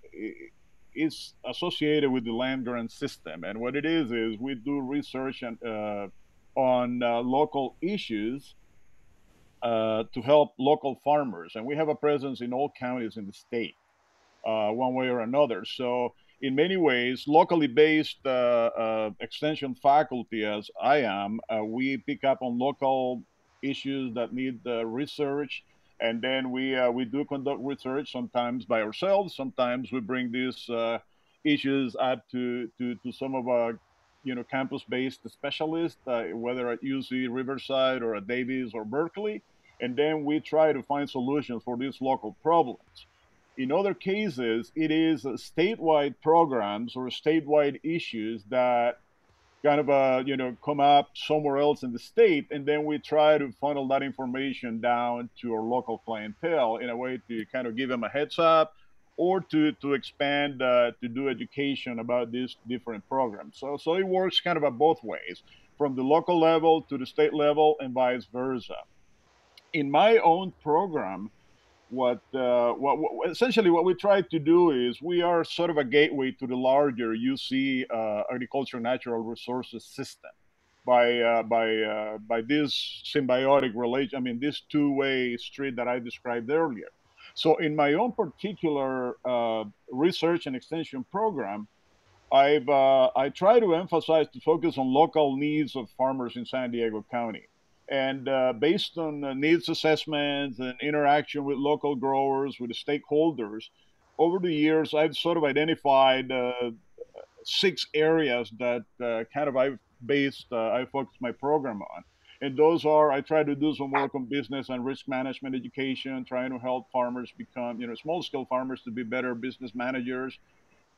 is associated with the land grant system, and what it is is we do research and, uh, on uh, local issues uh, to help local farmers, and we have a presence in all counties in the state, uh, one way or another. So in many ways, locally based uh, uh, extension faculty, as I am, uh, we pick up on local issues that need research, and then we uh, we do conduct research sometimes by ourselves. Sometimes we bring these uh, issues up to, to to some of our you know campus-based specialists, uh, whether at UC Riverside or at Davis or Berkeley, and then we try to find solutions for these local problems. In other cases, it is statewide programs or statewide issues that kind of uh, you know come up somewhere else in the state, and then we try to funnel that information down to our local clientele in a way to kind of give them a heads up, or to to expand uh, to do education about these different programs. So so it works kind of at both ways, from the local level to the state level, and vice versa. In my own program, what, uh, what, what, essentially what we try to do is we are sort of a gateway to the larger UC uh, agriculture natural resources system by uh, by uh, by this symbiotic relation. I mean, this two-way street that I described earlier. So, in my own particular uh, research and extension program, I've uh, I try to emphasize to focus on local needs of farmers in San Diego County. And uh, based on needs assessments and interaction with local growers, with stakeholders, over the years, I've sort of identified uh, six areas that uh, kind of I've based, uh, I focused my program on. And those are, I try to do some work on business and risk management education, trying to help farmers become, you know, small scale farmers to be better business managers,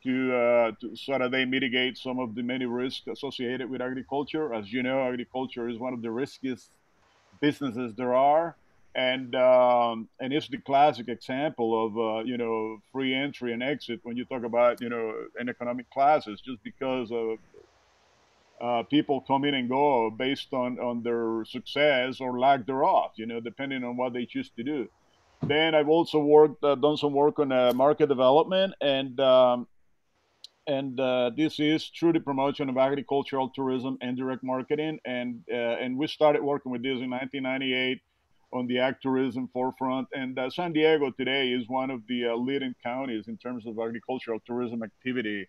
to, uh, to, so that they mitigate some of the many risks associated with agriculture. As you know, agriculture is one of the riskiest businesses there are, and um, and it's the classic example of uh, you know free entry and exit when you talk about you know in economic classes, just because of uh, people come in and go based on on their success or lack thereof, you know, depending on what they choose to do. Then I've also worked, uh, done some work on uh, market development, and um, and uh, this is through the promotion of agricultural tourism and direct marketing. And uh, and we started working with this in 1998 on the ag tourism forefront. And uh, San Diego today is one of the leading counties in terms of agricultural tourism activity,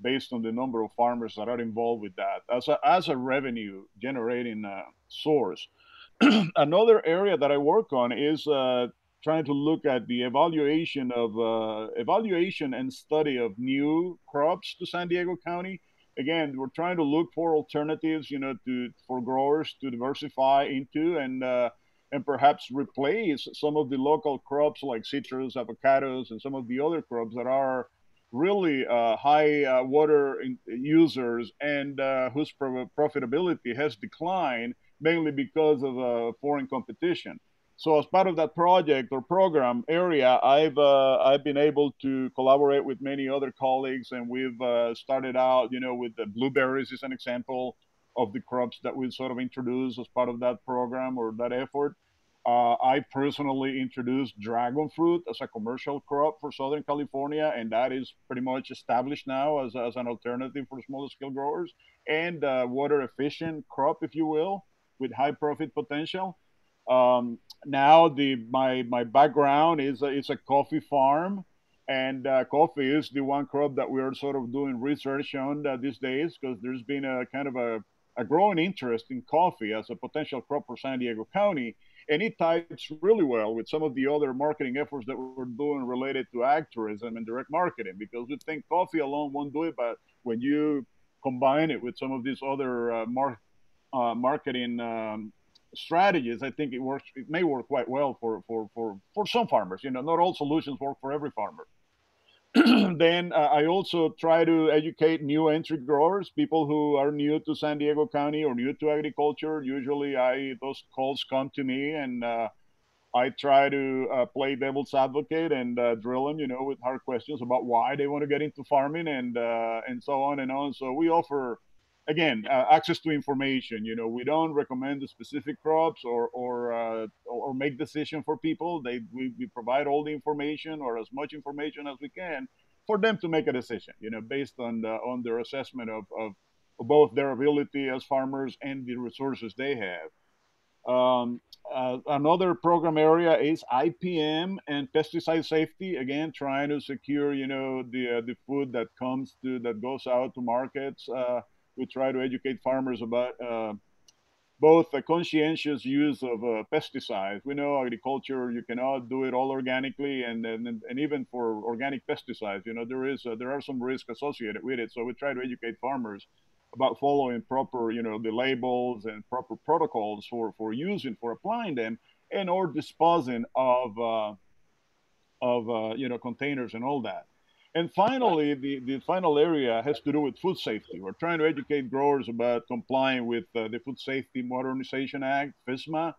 based on the number of farmers that are involved with that as a, as a revenue generating uh, source. (clears throat) Another area that I work on is uh, trying to look at the evaluation of uh, evaluation and study of new crops to San Diego County. Again, we're trying to look for alternatives, you know, to for growers to diversify into and uh, and perhaps replace some of the local crops like citrus, avocados, and some of the other crops that are really uh, high uh, water users and uh, whose profitability has declined mainly because of uh, foreign competition. So as part of that project or program area, I've uh, I've been able to collaborate with many other colleagues, and we've uh, started out, you know, with the blueberries is an example of the crops that we sort of introduced as part of that program or that effort. Uh, I personally introduced dragon fruit as a commercial crop for Southern California, and that is pretty much established now as, as an alternative for smaller scale growers and uh, water efficient crop, if you will, with high profit potential. Um, now the my my background is a, it's a coffee farm, and uh, coffee is the one crop that we're sort of doing research on uh, these days because there's been a kind of a, a growing interest in coffee as a potential crop for San Diego County. And it ties really well with some of the other marketing efforts that we're doing related to ag tourism and direct marketing because we think coffee alone won't do it, but when you combine it with some of these other uh, mar- uh, marketing um, strategies, I think it works. It may work quite well for for for for some farmers. You know, not all solutions work for every farmer. (clears throat) then uh, I also try to educate new entry growers, people who are new to San Diego County or new to agriculture. Usually, I those calls come to me, and uh, I try to uh, play devil's advocate and uh, drill them, you know, with hard questions about why they want to get into farming and uh, and so on and on. So we offer again uh, access to information you know we don't recommend the specific crops or or uh, or make decision for people they we, we provide all the information or as much information as we can for them to make a decision you know based on the, on their assessment of, of both their ability as farmers and the resources they have um, uh, another program area is IPM and pesticide safety. Again, trying to secure, you know, the uh, the food that comes to that goes out to markets. Uh, we try to educate farmers about uh, both the conscientious use of uh, pesticides. We know agriculture, you cannot do it all organically, and, and, and even for organic pesticides, you know, there is uh, there are some risks associated with it. So we try to educate farmers about following proper, you know, the labels and proper protocols for, for using, for applying them, and or disposing of, uh, of uh, you know, containers and all that. And finally, the, the final area has to do with food safety. We're trying to educate growers about complying with uh, the Food Safety Modernization Act, FSMA.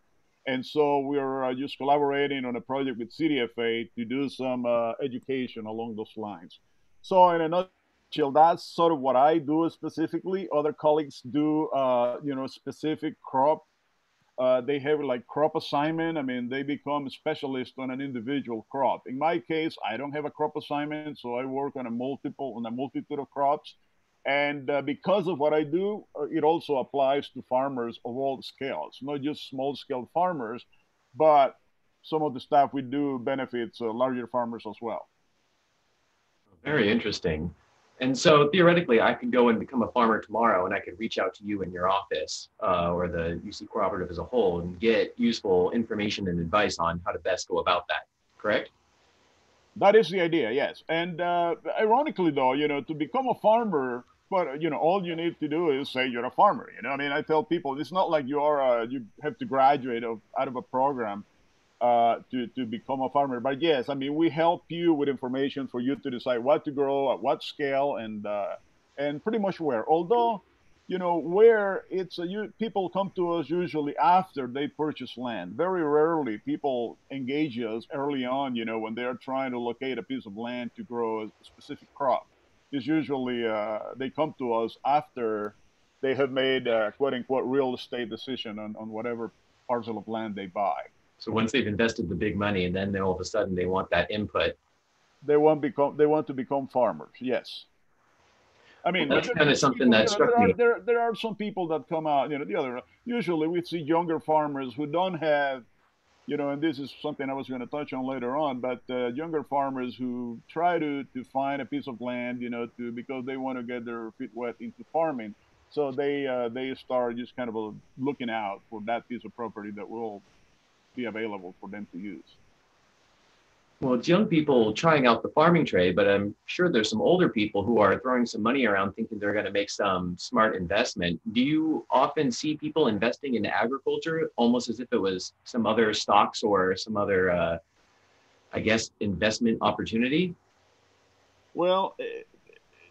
And so we're uh, just collaborating on a project with CDFA to do some uh, education along those lines. So in a nutshell, that's sort of what I do specifically. Other colleagues do, uh, you know, specific crop uh, they have like crop assignment. I mean, they become specialists on an individual crop. In my case, I don't have a crop assignment, so I work on a multiple on a multitude of crops. And uh, because of what I do, uh, it also applies to farmers of all scales, not just small scale farmers, but some of the stuff we do benefits uh, larger farmers as well. Very interesting. And so theoretically, I could go and become a farmer tomorrow, and I could reach out to you in your office uh, or the UC cooperative as a whole and get useful information and advice on how to best go about that. Correct? That is the idea, yes. And uh, ironically, though, you know, to become a farmer, but you know, all you need to do is say you're a farmer. You know, I mean, I tell people it's not like you are a, you have to graduate of, out of a program uh, to, to become a farmer. But yes, I mean, we help you with information for you to decide what to grow, at what scale, and uh, and pretty much where. Although, you know, where it's a, you, people come to us usually after they purchase land. Very rarely people engage us early on, you know, when they're trying to locate a piece of land to grow a specific crop. It's usually uh, they come to us after they have made a quote unquote real estate decision on, on whatever parcel of land they buy. So once they've invested the big money, and then they, all of a sudden they want that input. They want become they want to become farmers. Yes. I mean, well, that's kind of something people, that struck there me. Are, there, there are some people that come out, you know, the other, usually we see younger farmers who don't have, you know, and this is something I was going to touch on later on, but uh, younger farmers who try to, to find a piece of land, you know, to because they want to get their feet wet into farming. So they uh, they start just kind of uh, looking out for that piece of property that will be available for them to use. Well, it's young people trying out the farming trade, but I'm sure there's some older people who are throwing some money around thinking they're going to make some smart investment. Do you often see people investing in agriculture almost as if it was some other stocks or some other, uh, I guess, investment opportunity? Well,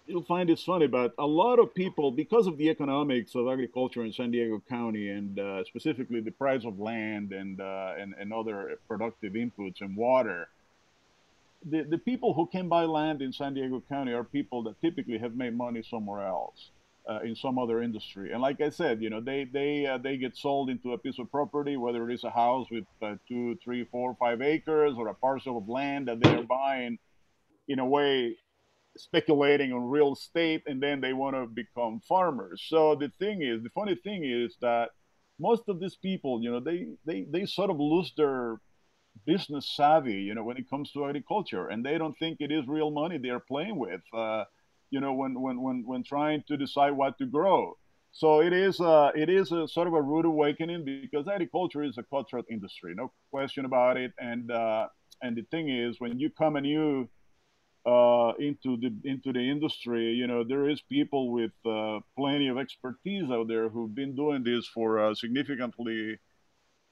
you'll find it's funny, but a lot of people, because of the economics of agriculture in San Diego County, and uh, specifically the price of land and, uh, and and other productive inputs and water, the the people who can buy land in San Diego County are people that typically have made money somewhere else. Uh, in some other industry, and like I said, you know, they they uh, they get sold into a piece of property, whether it is a house with uh, two, three, four, five acres, or a parcel of land that they are buying, in a way speculating on real estate and then they want to become farmers. So the thing is, the funny thing is that most of these people, you know, they they they sort of lose their business savvy, you know, when it comes to agriculture, and they don't think it is real money they are playing with, uh, you know, when when when when trying to decide what to grow. So it is uh, it is a sort of a rude awakening because agriculture is a cutthroat industry, no question about it. And uh, and the thing is, when you come and you uh, into the into the industry. You know, there is people with uh, plenty of expertise out there who've been doing this for a significantly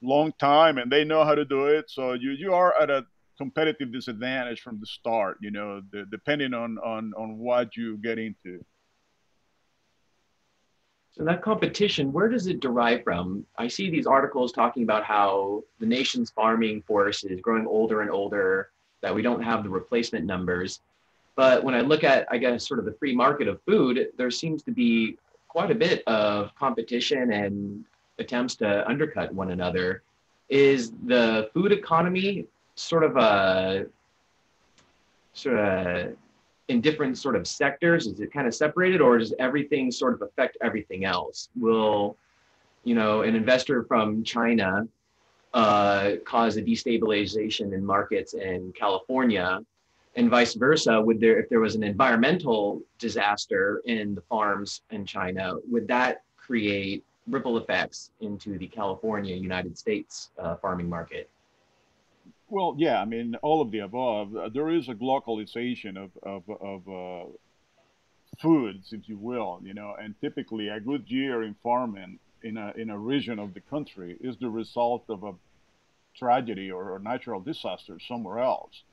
long time, and they know how to do it. So you you are at a competitive disadvantage from the start. You know, the, depending on on on what you get into. So that competition, where does it derive from? I see these articles talking about how the nation's farming force is growing older and older, that we don't have the replacement numbers. But when I look at, I guess, sort of the free market of food, there seems to be quite a bit of competition and attempts to undercut one another. Is the food economy sort of a sort of in different sort of sectors? Is it kind of separated, or does everything sort of affect everything else? Will you know an investor from China uh, cause a destabilization in markets in California, and vice versa? Would there, if there was an environmental disaster in the farms in China, would that create ripple effects into the California United States uh, farming market? Well, yeah, I mean, all of the above. Uh, there is a localization of, of, of uh, foods, if you will, you know, and typically a good year in farming in a, in a region of the country is the result of a tragedy or a natural disaster somewhere else.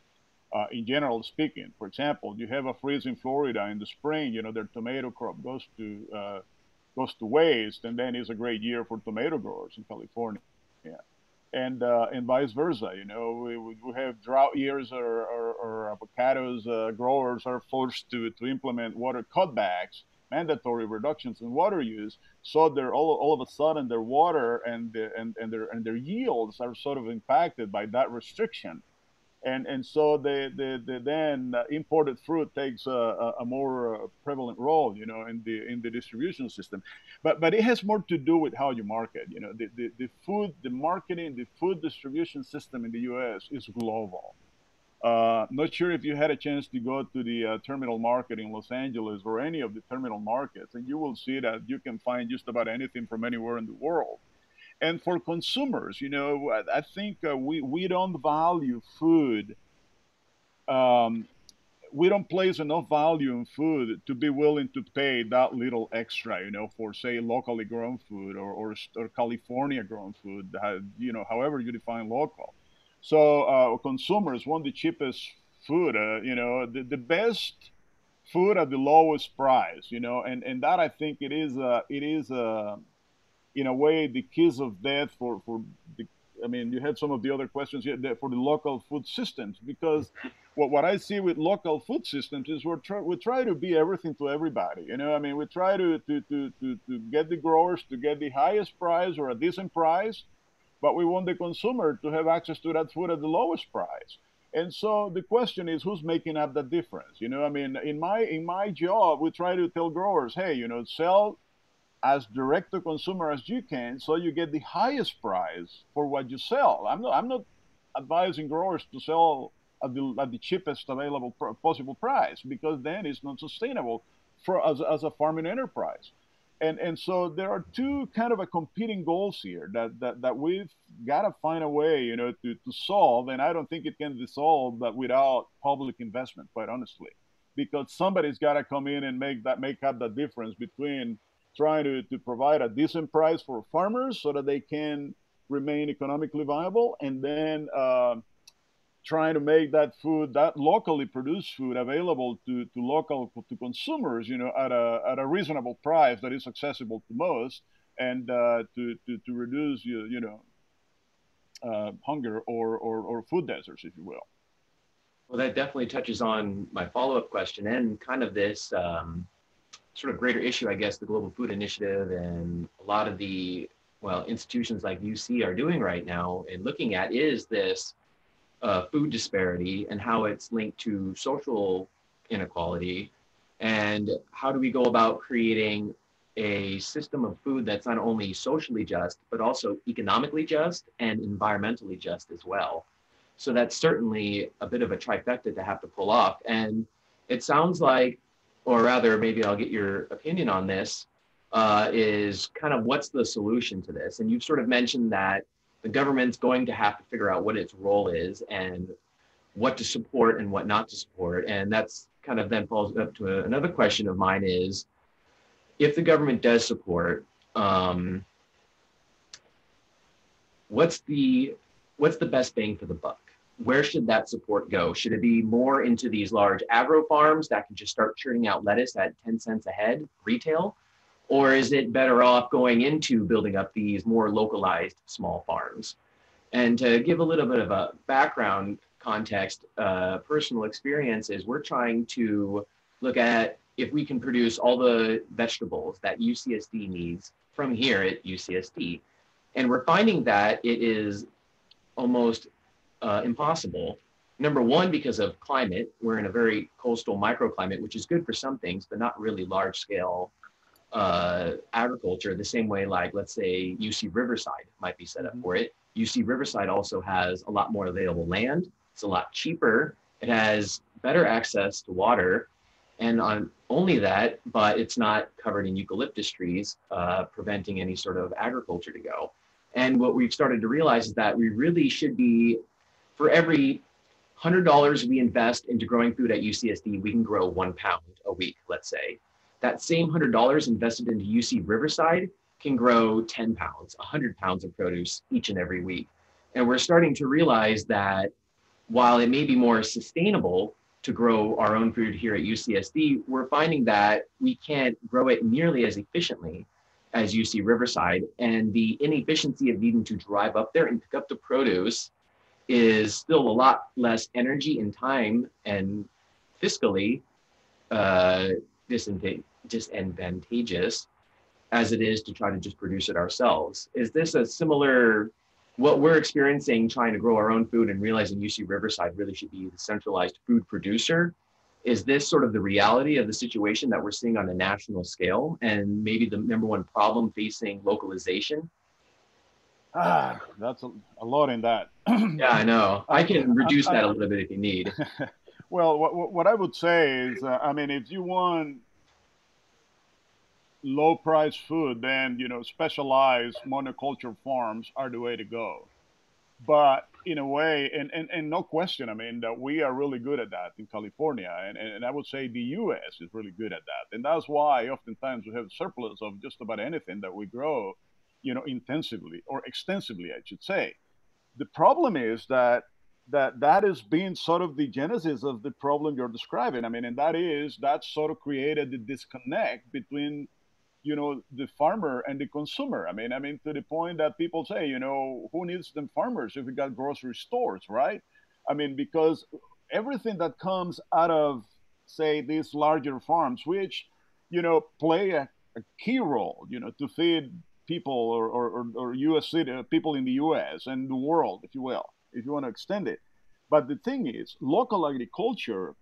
Uh, in general speaking, for example, you have a freeze in Florida in the spring, you know, their tomato crop goes to uh, goes to waste, and then it's a great year for tomato growers in California. Yeah and uh, and vice versa. You know, we, we have drought years or, or, or avocados uh, growers are forced to, to implement water cutbacks, mandatory reductions in water use. So they're all, all of a sudden their water and the, and and their and their yields are sort of impacted by that restriction and and so the the, the then imported fruit takes a, a more uh, prevalent role, you know, in the in the distribution system. But but it has more to do with how you market. You know, the, the, the food, the marketing, the food distribution system in the U.S. is global. Uh, not sure if you had a chance to go to the uh, terminal market in Los Angeles or any of the terminal markets, and you will see that you can find just about anything from anywhere in the world and for consumers, you know, I think uh, we we don't value food. Um, we don't place enough value in food to be willing to pay that little extra, you know, for say locally grown food or or, or California grown food, you know, however you define local. So uh, consumers want the cheapest food, uh, you know, the, the best food at the lowest price, you know, and, and that I think it is uh, it is uh, in a way the kiss of death for for the I mean, you had some of the other questions here for the local food systems because (laughs) what, what I see with local food systems is we're try, we try to be everything to everybody. You know, I mean, we try to, to, to, to, to get the growers to get the highest price or a decent price, but we want the consumer to have access to that food at the lowest price. And so the question is, who's making up that difference? You know, I mean, in my in my job, we try to tell growers, hey, you know, sell as direct to consumer as you can so you get the highest price for what you sell i'm not i'm not advising growers to sell at the, at the cheapest available pr- possible price because then it's not sustainable for as, as a farming enterprise and and so there are two kind of a competing goals here that that, that we've got to find a way you know to, to solve and i don't think it can be solved without public investment quite honestly. Because somebody's got to come in and make that make up the difference between trying to, to provide a decent price for farmers so that they can remain economically viable and then uh, trying to make that food that locally produced food available to, to local to consumers you know at a, at a reasonable price that is accessible to most and uh, to, to, to reduce you, you know uh, hunger or, or, or food deserts if you will. Well that definitely touches on my follow-up question and kind of this um, sort of greater issue, I guess, the Global Food Initiative and a lot of the well institutions like UC are doing right now and looking at is this uh, food disparity and how it's linked to social inequality. And how do we go about creating a system of food that's not only socially just but also economically just and environmentally just as well? So that's certainly a bit of a trifecta to have to pull off and it sounds like or rather, maybe I'll get your opinion on this, uh, is kind of what's the solution to this? And you've sort of mentioned that the government's going to have to figure out what its role is and what to support and what not to support. And that's kind of then falls up to another question of mine is if the government does support, um, what's the what's the best bang for the buck? where should that support go? Should it be more into these large agro farms that can just start churning out lettuce at 10 cents a head retail? Or is it better off going into building up these more localized small farms? And to give a little bit of a background context, uh, personal experiences, we're trying to look at if we can produce all the vegetables that UCSD needs from here at UCSD. And we're finding that it is almost uh, impossible. Number one, because of climate, we're in a very coastal microclimate, which is good for some things, but not really large scale uh, agriculture, the same way like, let's say UC Riverside might be set up mm-hmm. for it. UC Riverside also has a lot more available land. It's a lot cheaper. It has better access to water. And on only that, but it's not covered in eucalyptus trees, uh, preventing any sort of agriculture to go. And what we've started to realize is that we really should be for every $100 we invest into growing food at UCSD, we can grow one pound a week, let's say. That same $100 invested into UC Riverside can grow 10 pounds, 100 pounds of produce each and every week. And we're starting to realize that while it may be more sustainable to grow our own food here at UCSD, we're finding that we can't grow it nearly as efficiently as UC Riverside. And the inefficiency of needing to drive up there and pick up the produce is still a lot less energy and time and fiscally uh, disadvantageous as it is to try to just produce it ourselves. Is this a similar, what we're experiencing trying to grow our own food and realizing UC Riverside really should be the centralized food producer? Is this sort of the reality of the situation that we're seeing on a national scale and maybe the number one problem facing localization? Ah, that's a, a lot in that. (clears throat) yeah, I know. I can reduce I, I, that a little bit if you need. (laughs) well, what, what I would say is, uh, I mean, if you want low price food, then, you know, specialized monoculture farms are the way to go. But in a way, and, and, and no question, I mean, that we are really good at that in California. And, and I would say the US is really good at that. And that's why oftentimes we have surplus of just about anything that we grow you know, intensively or extensively, I should say. The problem is that that that is being sort of the genesis of the problem you're describing. I mean, and that is that sort of created the disconnect between, you know, the farmer and the consumer. I mean, I mean to the point that people say, you know, who needs them farmers if we got grocery stores, right? I mean, because everything that comes out of say these larger farms, which you know play a, a key role, you know, to feed people or, or, or U.S. City, uh, people in the U.S. and the world, if you will, if you want to extend it. But the thing is, local agriculture,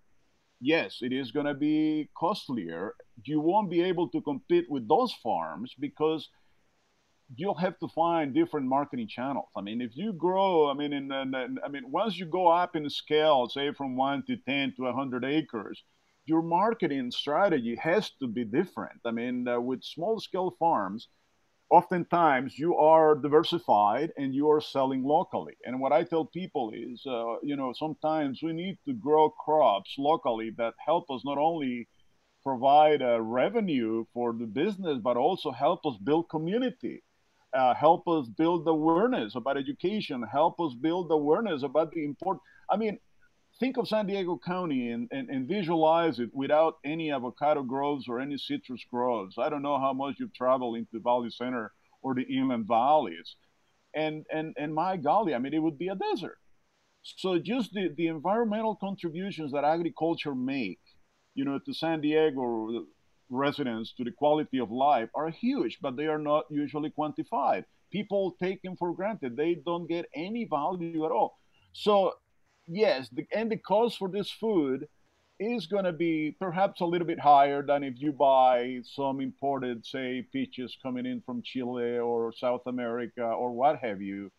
yes, it is going to be costlier. You won't be able to compete with those farms because you'll have to find different marketing channels. I mean, if you grow, I mean, in, in, in, I mean, once you go up in scale, say from one to ten to hundred acres, your marketing strategy has to be different. I mean, uh, with small scale farms, oftentimes you are diversified and you are selling locally. And what I tell people is, uh, you know, sometimes we need to grow crops locally that help us not only provide revenue for the business, but also help us build community. Uh, help us build awareness about education, help us build awareness about the important. I mean, think of San Diego County and, and, and, visualize it without any avocado groves or any citrus groves. I don't know how much you've traveled into Valley Center or the inland valleys. And, and, and my golly, I mean, it would be a desert. So just the, the environmental contributions that agriculture make, you know, to San Diego residents, to the quality of life are huge, but they are not usually quantified. People take them for granted. They don't get any value at all. So yes, the, and the cost for this food is going to be perhaps a little bit higher than if you buy some imported, say, peaches coming in from Chile or South America or what have you.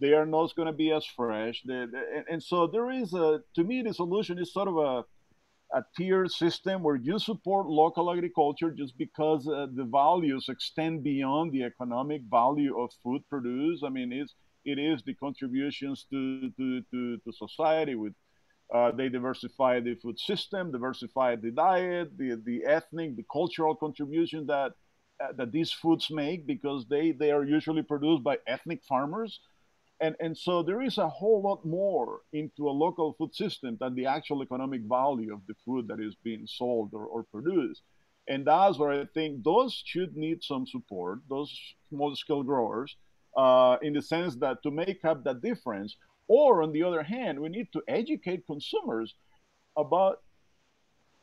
They are not going to be as fresh. They, they, and, and so there is a, to me, the solution is sort of a, a tiered system where you support local agriculture just because uh, the values extend beyond the economic value of food produced. I mean, it's it is the contributions to, to, to, to society with uh, they diversify the food system, diversify the diet, the, the ethnic, the cultural contribution that uh, that these foods make because they, they are usually produced by ethnic farmers. And, and so there is a whole lot more into a local food system than the actual economic value of the food that is being sold or, or produced. And that's where I think those should need some support, those small scale growers, uh, in the sense that to make up that difference. Or on the other hand, we need to educate consumers about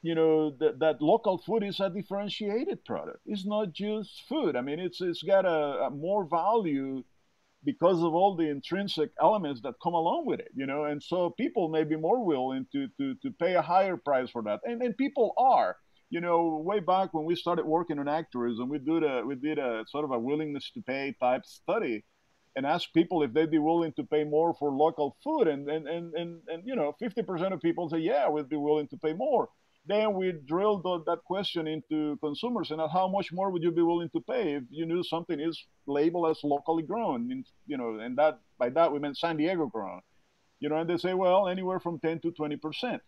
you know that, that local food is a differentiated product. It's not just food. I mean it's it's got a, a, more value because of all the intrinsic elements that come along with it you know? And so people may be more willing to to, to pay a higher price for that. And, and people are you know way back when we started working on ag tourism we did a we did a sort of a willingness to pay type study and asked people if they'd be willing to pay more for local food. And and and and, and you know 50% of people say yeah we'd be willing to pay more. Then we drilled that question into consumers and how much more would you be willing to pay if you knew something is labeled as locally grown, you know, and that by that we meant San Diego grown, you know, and they say, well, anywhere from 10 to 20 percent.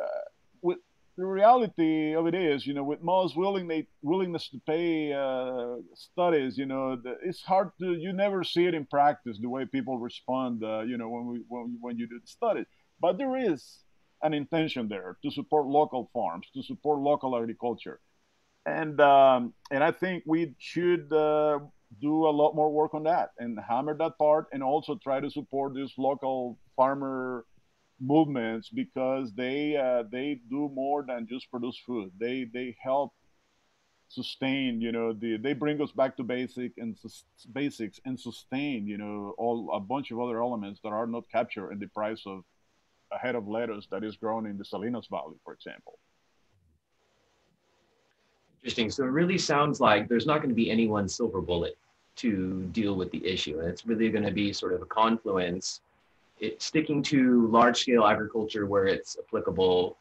Uh, the reality of it is, you know, with most willingness willingness to pay uh, studies, you know, the, it's hard to you never see it in practice the way people respond, uh, you know, when we when, when you do the studies. But there is an intention there to support local farms, to support local agriculture. And, um, and I think we should uh, do a lot more work on that and hammer that part and also try to support these local farmer movements because they uh, they do more than just produce food. They they help sustain you know the they bring us back to basic and basics and sustain you know all a bunch of other elements that are not captured in the price of a head of lettuce that is grown in the Salinas Valley, for example. Interesting. So it really sounds like there's not going to be any one silver bullet to deal with the issue. And it's really going to be sort of a confluence, it, sticking to large scale agriculture where it's applicable,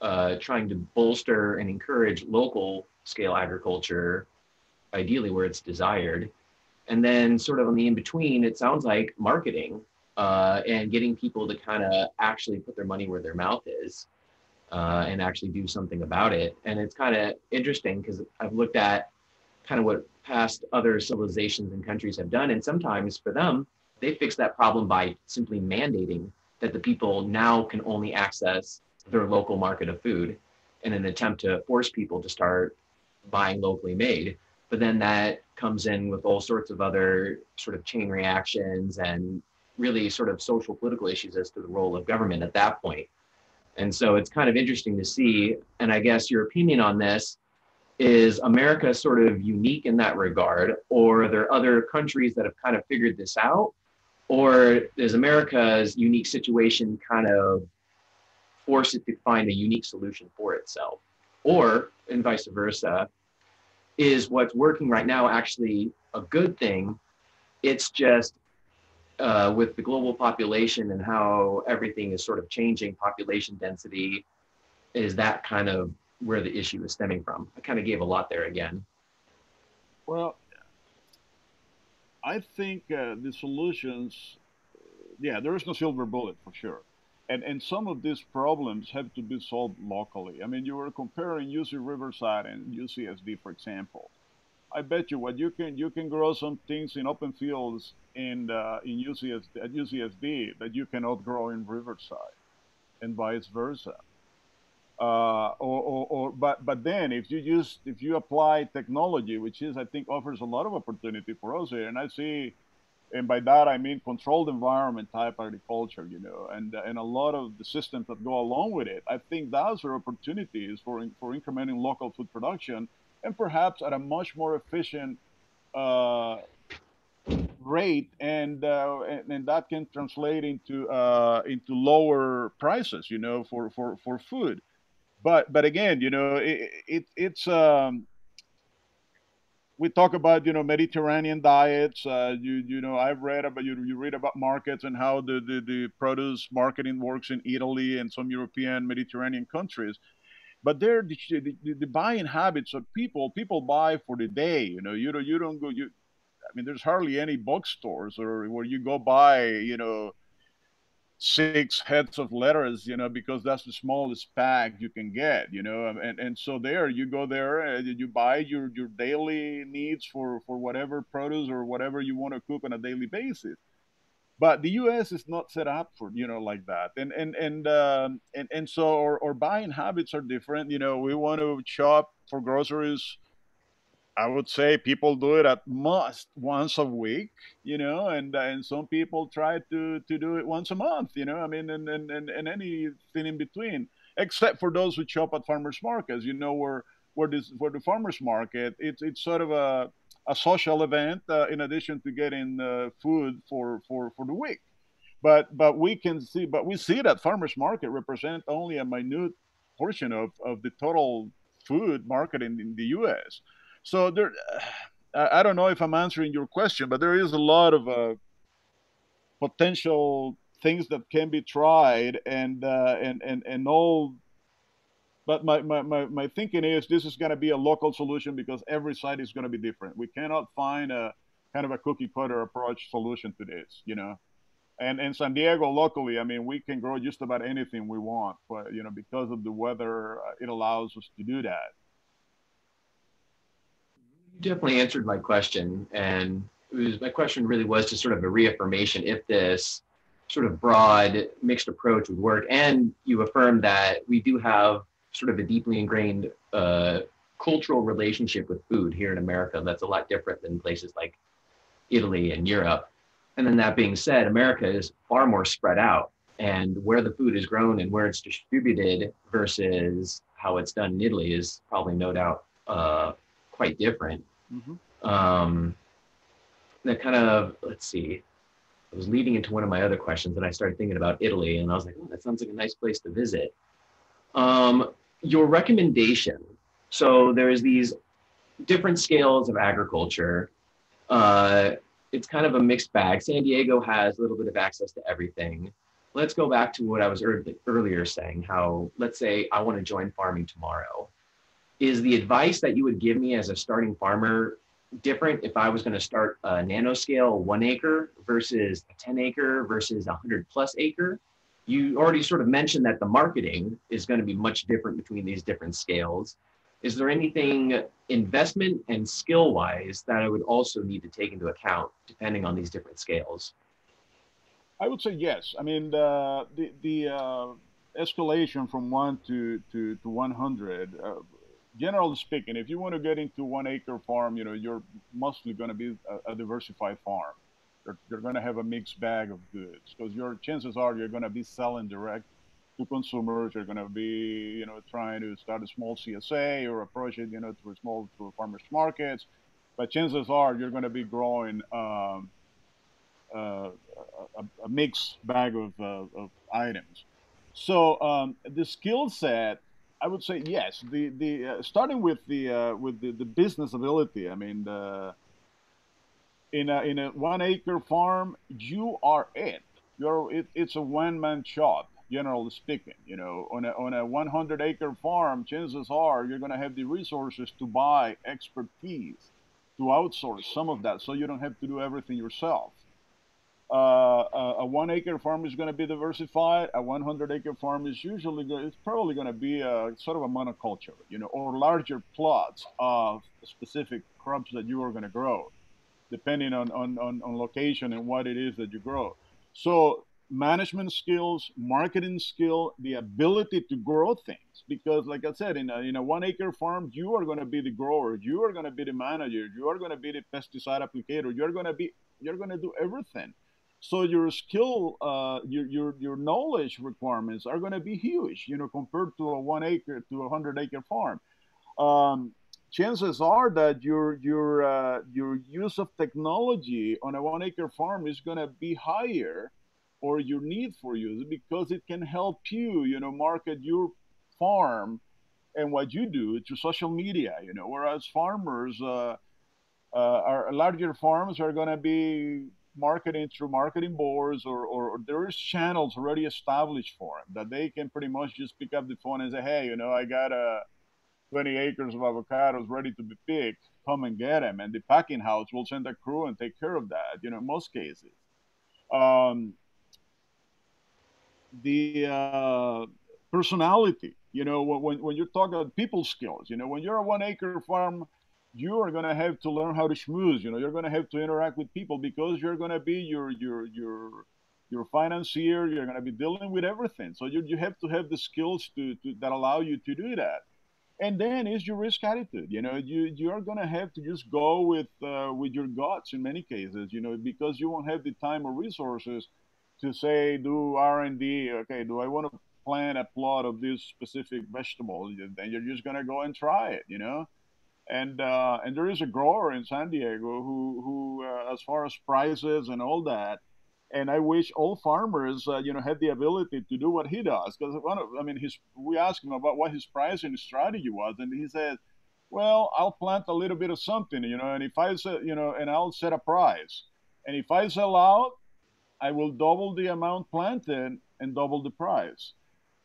uh, trying to bolster and encourage local scale agriculture, ideally where it's desired. And then, sort of on the in between, it sounds like marketing uh, and getting people to kind of actually put their money where their mouth is uh, and actually do something about it. And it's kind of interesting because I've looked at kind of what past other civilizations and countries have done. And sometimes for them, they fix that problem by simply mandating that the people now can only access their local market of food in an attempt to force people to start buying locally made. But then that comes in with all sorts of other sort of chain reactions and really sort of social political issues as to the role of government at that point. And so it's kind of interesting to see. And I guess your opinion on this is America sort of unique in that regard, or are there other countries that have kind of figured this out? Or is America's unique situation kind of force it to find a unique solution for itself? Or, and vice versa, is what's working right now actually a good thing? It's just uh, with the global population and how everything is sort of changing, population density, is that kind of where the issue is stemming from? I kind of gave a lot there again. Well, I think uh, the solutions, yeah, there is no silver bullet for sure. And, and some of these problems have to be solved locally. I mean, you were comparing UC Riverside and UCSD, for example. I bet you what you can you can grow some things in open fields in uh, in UCS at UCSD that you cannot grow in Riverside, and vice versa. Uh, or, or, or, but but then if you use if you apply technology, which is I think offers a lot of opportunity for us here, and I see, and by that I mean controlled environment type agriculture, you know, and and a lot of the systems that go along with it. I think those are opportunities for for incrementing local food production and perhaps at a much more efficient uh, rate, and, uh, and, and that can translate into uh, into lower prices, you know, for for for food. But but again, you know, it, it it's um, we talk about you know Mediterranean diets. Uh, you you know I've read about you you read about markets and how the, the the produce marketing works in Italy and some European Mediterranean countries but there the, the, the, buying habits of people people buy for the day you know you don't you don't go you i mean there's hardly any bookstores or where you go buy you know six heads of lettuce you know because that's the smallest pack you can get you know and and so there you go there and you buy your your daily needs for for whatever produce or whatever you want to cook on a daily basis but the U.S. is not set up for you know like that, and and and um, and and so our, our buying habits are different. You know, we want to shop for groceries. I would say people do it at most once a week, you know, and and some people try to to do it once a month, you know. I mean, and and and, and anything in between, except for those who shop at farmers markets, you know, where where this where the farmers market, it's it's sort of a a social event uh, in addition to getting uh, food for, for, for the week. But but we can see, but we see that farmers market represent only a minute portion of, of the total food market in, in the U.S. So there, (sighs) I, don't know if I'm answering your question, but there is a lot of uh, potential things that can be tried, and uh, and and and all but my, my, my, my thinking is this is going to be a local solution because every site is going to be different. We cannot find a kind of a cookie cutter approach solution to this, you know. And in San Diego locally, I mean, we can grow just about anything we want, but you know, because of the weather, uh, it allows us to do that. You definitely answered my question, and was, my question really was just sort of a reaffirmation if this sort of broad mixed approach would work, and you affirmed that we do have sort of a deeply ingrained uh, cultural relationship with food here in America that's a lot different than places like Italy and Europe. And then that being said, America is far more spread out, and where the food is grown and where it's distributed versus how it's done in Italy is probably no doubt uh, quite different. Mm-hmm. Um, that kind of let's see. I was leading into one of my other questions, and I started thinking about Italy, and I was like, oh, that sounds like a nice place to visit. Um, your recommendation. So there's these different scales of agriculture. Uh, it's kind of a mixed bag. San Diego has a little bit of access to everything. Let's go back to what I was earlier saying. How let's say I want to join farming tomorrow. Is the advice that you would give me as a starting farmer different if I was going to start a nanoscale one acre versus a 10 acre versus a 100 plus acre? you already sort of mentioned that the marketing is going to be much different between these different scales. Is there anything investment and skill wise that I would also need to take into account depending on these different scales? I would say yes. I mean, the the, the uh, escalation from one to to, to 100. Uh, generally speaking, if you want to get into one acre farm, you know, you're mostly going to be a, a diversified farm you're, you're going to have a mixed bag of goods because your chances are you're going to be selling direct to consumers. You're going to be, you know, trying to start a small CSA or approach it, you know, through small through farmers markets. But chances are you're going to be growing um, uh, a, a, mixed bag of, uh, of items. So um, the skill set, I would say yes. The the uh, starting with the uh, with the, the business ability. I mean the in a in a one acre farm, you are it. You're it, it's a one man shop, generally speaking. You know, on a on a 100 acre farm, chances are you're going to have the resources to buy expertise, to outsource some of that, so you don't have to do everything yourself. Uh, a, one acre farm is going to be diversified. A 100 acre farm is usually go, it's probably going to be a sort of a monoculture, you know, or larger plots of specific crops that you are going to grow depending on, on, on, on location and what it is that you grow. So management skills, marketing skill, the ability to grow things. Because, like I said, in a, in a one acre farm, you are going to be the grower, you are going to be the manager, you are going to be the pesticide applicator, you're going to be, you're going to do everything. So your skill, uh, your, your your knowledge requirements are going to be huge, you know, compared to a one acre to a hundred acre farm. Um, chances are that your your uh, your use of technology on a one acre farm is going to be higher or your need for use because it can help you you know market your farm and what you do to social media you know whereas farmers uh, uh, larger farms are going to be marketing through marketing boards or, or, or there is channels already established for them that they can pretty much just pick up the phone and say hey you know i got a 20 acres of avocados ready to be picked, come and get them. And the packing house will send a crew and take care of that, you know, in most cases. Um, the uh, personality, you know, when, when you talk about people skills, you know, when you're a one acre farm, you are going to have to learn how to schmooze. You know, you're going to have to interact with people because you're going to be your your your your financier. You're going to be dealing with everything. So you, you have to have the skills to, to that allow you to do that. And then is your risk attitude. You know, you you're going to have to just go with uh, with your guts in many cases. You know, because you won't have the time or resources to say do R and D. Okay, do I want to plant a plot of this specific vegetable? Then you're just going to go and try it. You know and uh, and there is a grower in San Diego who who uh, as far as prices and all that, and I wish all farmers uh, you know had the ability to do what he does because I mean his we asked him about what his pricing strategy was and he said, well I'll plant a little bit of something you know and if I set you know and I'll set a price, and if I sell out, I will double the amount planted and double the price.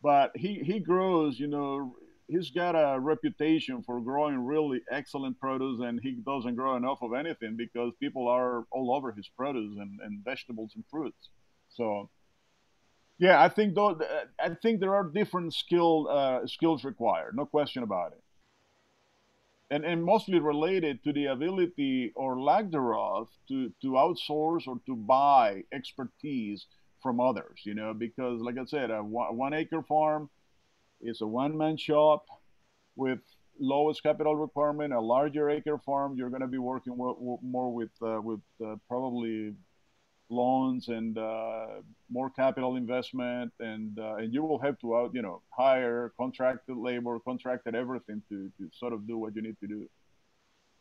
But he, he grows, you know, he's got a reputation for growing really excellent produce, and he doesn't grow enough of anything because people are all over his produce and, and vegetables and fruits. So, yeah, I think though I think there are different skill uh, skills required, no question about it, and and mostly related to the ability or lack thereof to to outsource or to buy expertise from others. You know, because like I said, a one, one acre farm is a one-man shop with lowest capital requirement, a larger acre farm. You're going to be working more with uh, with uh, probably loans and uh, more capital investment, and uh, and you will have to out you know hire contracted labor, contracted everything to to sort of do what you need to do.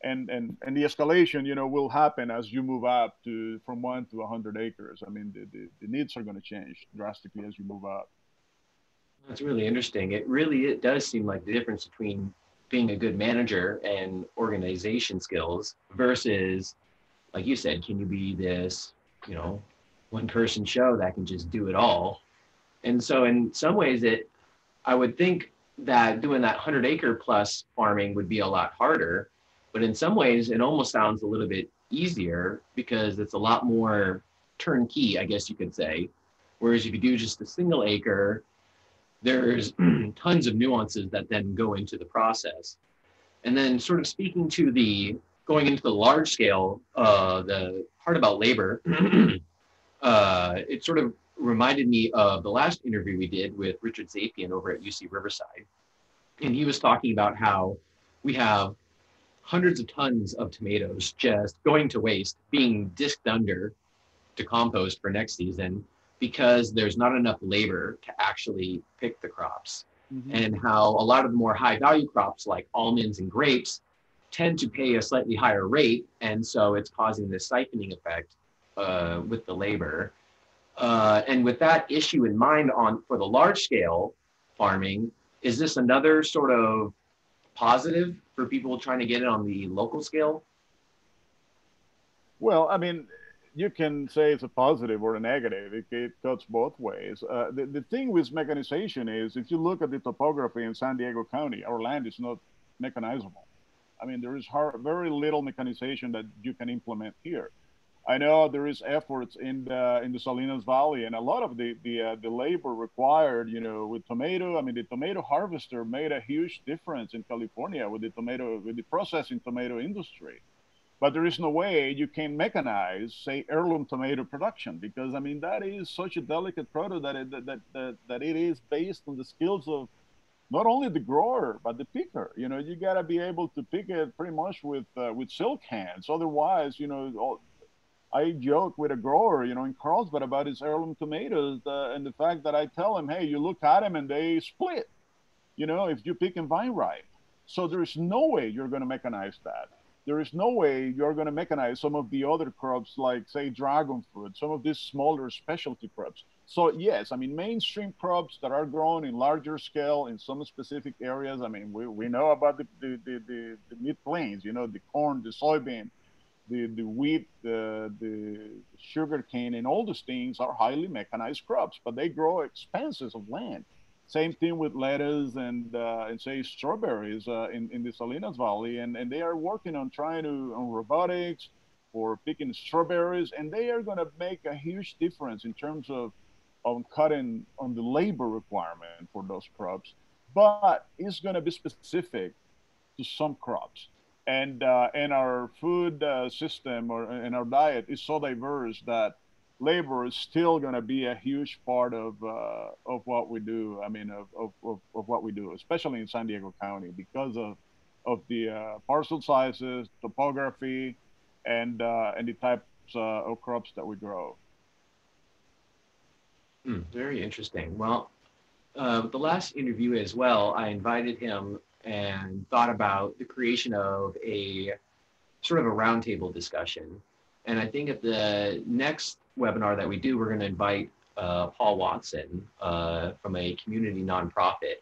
And, and and the escalation, you know, will happen as you move up to from one to 100 acres. I mean, the, the, the needs are going to change drastically as you move up. That's really interesting. It really it does seem like the difference between being a good manager and organization skills versus, like you said, can you be this, you know, one person show that can just do it all? And so, in some ways, it I would think that doing that 100 acre plus farming would be a lot harder. But in some ways, it almost sounds a little bit easier because it's a lot more turnkey, I guess you could say. Whereas if you do just a single acre, there's tons of nuances that then go into the process. And then sort of speaking to the going into the large scale, uh, the part about labor, (clears throat) uh, it sort of reminded me of the last interview we did with Richard Zapian over at UC Riverside. And he was talking about how we have hundreds of tons of tomatoes just going to waste, being disked under to compost for next season because there's not enough labor to actually pick the crops. Mm-hmm. And how a lot of the more high value crops like almonds and grapes tend to pay a slightly higher rate. And so it's causing this siphoning effect uh, with the labor. Uh, and with that issue in mind on for the large scale farming, is this another sort of positive for people trying to get it on the local scale? Well, I mean, you can say it's a positive or a negative. It, it cuts both ways. Uh, the, the thing with mechanization is if you look at the topography in San Diego County, our land is not mechanizable. I mean, there is hard, very little mechanization that you can implement here. I know there is efforts in the in the Salinas Valley, and a lot of the the, uh, the labor required, you know, with tomato. I mean, the tomato harvester made a huge difference in California with the tomato with the processing tomato industry but there is no way you can mechanize, say, heirloom tomato production because I mean that is such a delicate product that it, that, that, that it is based on the skills of not only the grower but the picker. You know, you got to be able to pick it pretty much with uh, with silk hands. Otherwise, you know, all, I joke with a grower, you know, in Carlsbad about his heirloom tomatoes uh, and the fact that I tell him, hey, you look at them and they split. You know, if you pick and vine ripe. So there's no way you're going to mechanize that there is no way you're going to mechanize some of the other crops like say dragon fruit some of these smaller specialty crops. So yes i mean mainstream crops that are grown in larger scale in some specific areas i mean we, we know about the, the, the, the, the mid plains you know the corn the soybean the, the wheat the, the sugar cane and all those things are highly mechanized crops but they grow expanses of land same thing with lettuce and uh, and say strawberries uh, in in the Salinas Valley, and and they are working on trying to on robotics for picking strawberries, and they are going to make a huge difference in terms of on cutting on the labor requirement for those crops. But it's going to be specific to some crops. and uh, and our food uh, system or in our diet is so diverse that labor is still going to be a huge part of uh, of what we do. I mean, of, of, of, of, what we do, especially in San Diego County, because of of the uh, parcel sizes, topography, and uh, and the types uh, of crops that we grow. Hmm, very interesting. Well, uh, the last interview as well, I invited him and thought about the creation of a sort of a roundtable discussion. And I think at the next webinar that we do, we're going to invite uh, Paul Watson uh, from a community nonprofit.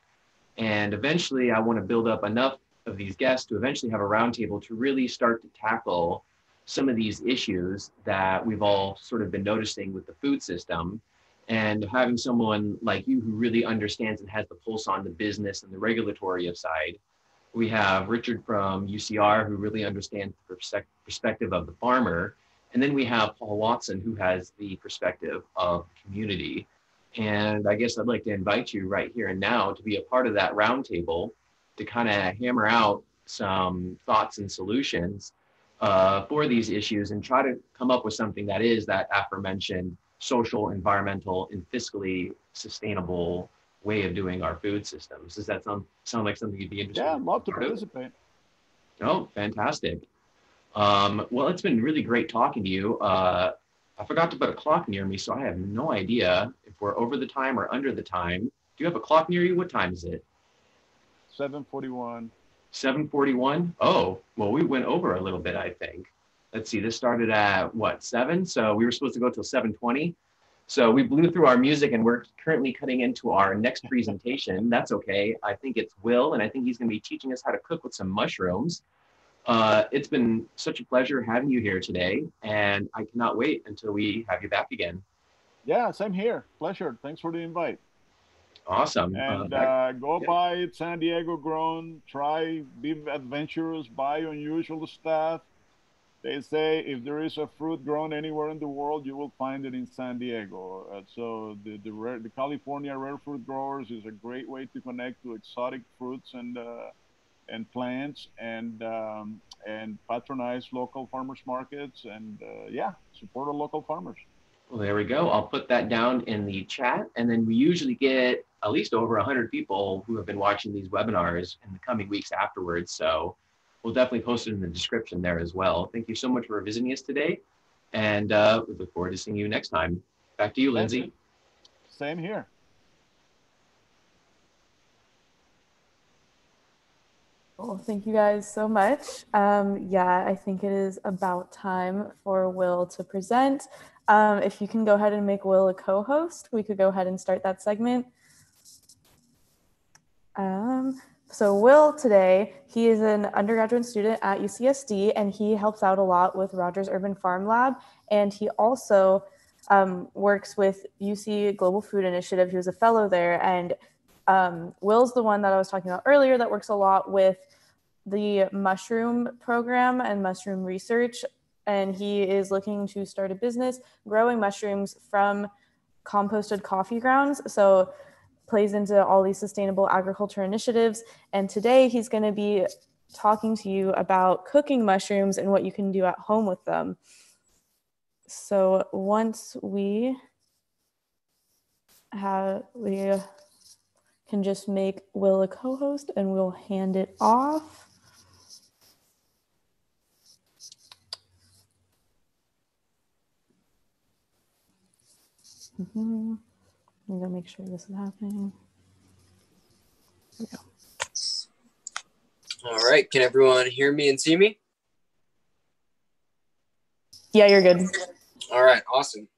And eventually, I want to build up enough of these guests to eventually have a roundtable to really start to tackle some of these issues that we've all sort of been noticing with the food system and having someone like you who really understands and has the pulse on the business and the regulatory side. We have Richard from UCR who really understands the perspective of the farmer. And then we have Paul Watson who has the perspective of community. And I guess I'd like to invite you right here and now to be a part of that roundtable to kind of hammer out some thoughts and solutions uh, for these issues and try to come up with something that is that aforementioned social, environmental, and fiscally sustainable way of doing our food systems. Does that sound sound like something you'd be interested? Yeah, I'd love to participate. Oh, fantastic. Um, well, it's been really great talking to you. Uh, I forgot to put a clock near me, so I have no idea if we're over the time or under the time. Do you have a clock near you? What time is it? 741. 741? Oh, well, we went over a little bit, I think let's see, this started at what, seven? So we were supposed to go till 720. So we blew through our music and we're currently cutting into our next presentation. That's okay. I think it's Will, and I think he's going to be teaching us how to cook with some mushrooms. Uh, it's been such a pleasure having you here today, and I cannot wait until we have you back again. Yeah, same here. Pleasure. Thanks for the invite. Awesome. And uh, uh, go yeah. buy San Diego grown. Try, be adventurous, buy unusual stuff they say if there is a fruit grown anywhere in the world, you will find it in San Diego. Uh, so the the, rare, the, California rare fruit growers is a great way to connect to exotic fruits and uh, and plants and um, and patronize local farmers markets and uh, yeah, support our local farmers. Well, there we go. I'll put that down in the chat, and then we usually get at least over 100 people who have been watching these webinars in the coming weeks afterwards. So we'll definitely post it in the description there as well. Thank you so much for visiting us today. And uh, we look forward to seeing you next time. Back to you, Lindsey. Same here. Well, thank you guys so much. Um, yeah, I think it is about time for Will to present. Um, if you can go ahead and make Will a co-host, we could go ahead and start that segment. Um, so Will today, he is an undergraduate student at UCSD and he helps out a lot with Rogers Urban Farm Lab. And he also um, works with UC Global Food Initiative. He was a fellow there. And um, Will's the one that I was talking about earlier that works a lot with the mushroom program and mushroom research. And he is looking to start a business growing mushrooms from composted coffee grounds. So plays into all these sustainable agriculture initiatives. And today he's going to be talking to you about cooking mushrooms and what you can do at home with them. So once we have, we can just make Will a co-host and we'll hand it off. Mm-hmm. I'm gonna make sure this is happening. All right, can everyone hear me and see me? Yeah, you're good. All right, awesome.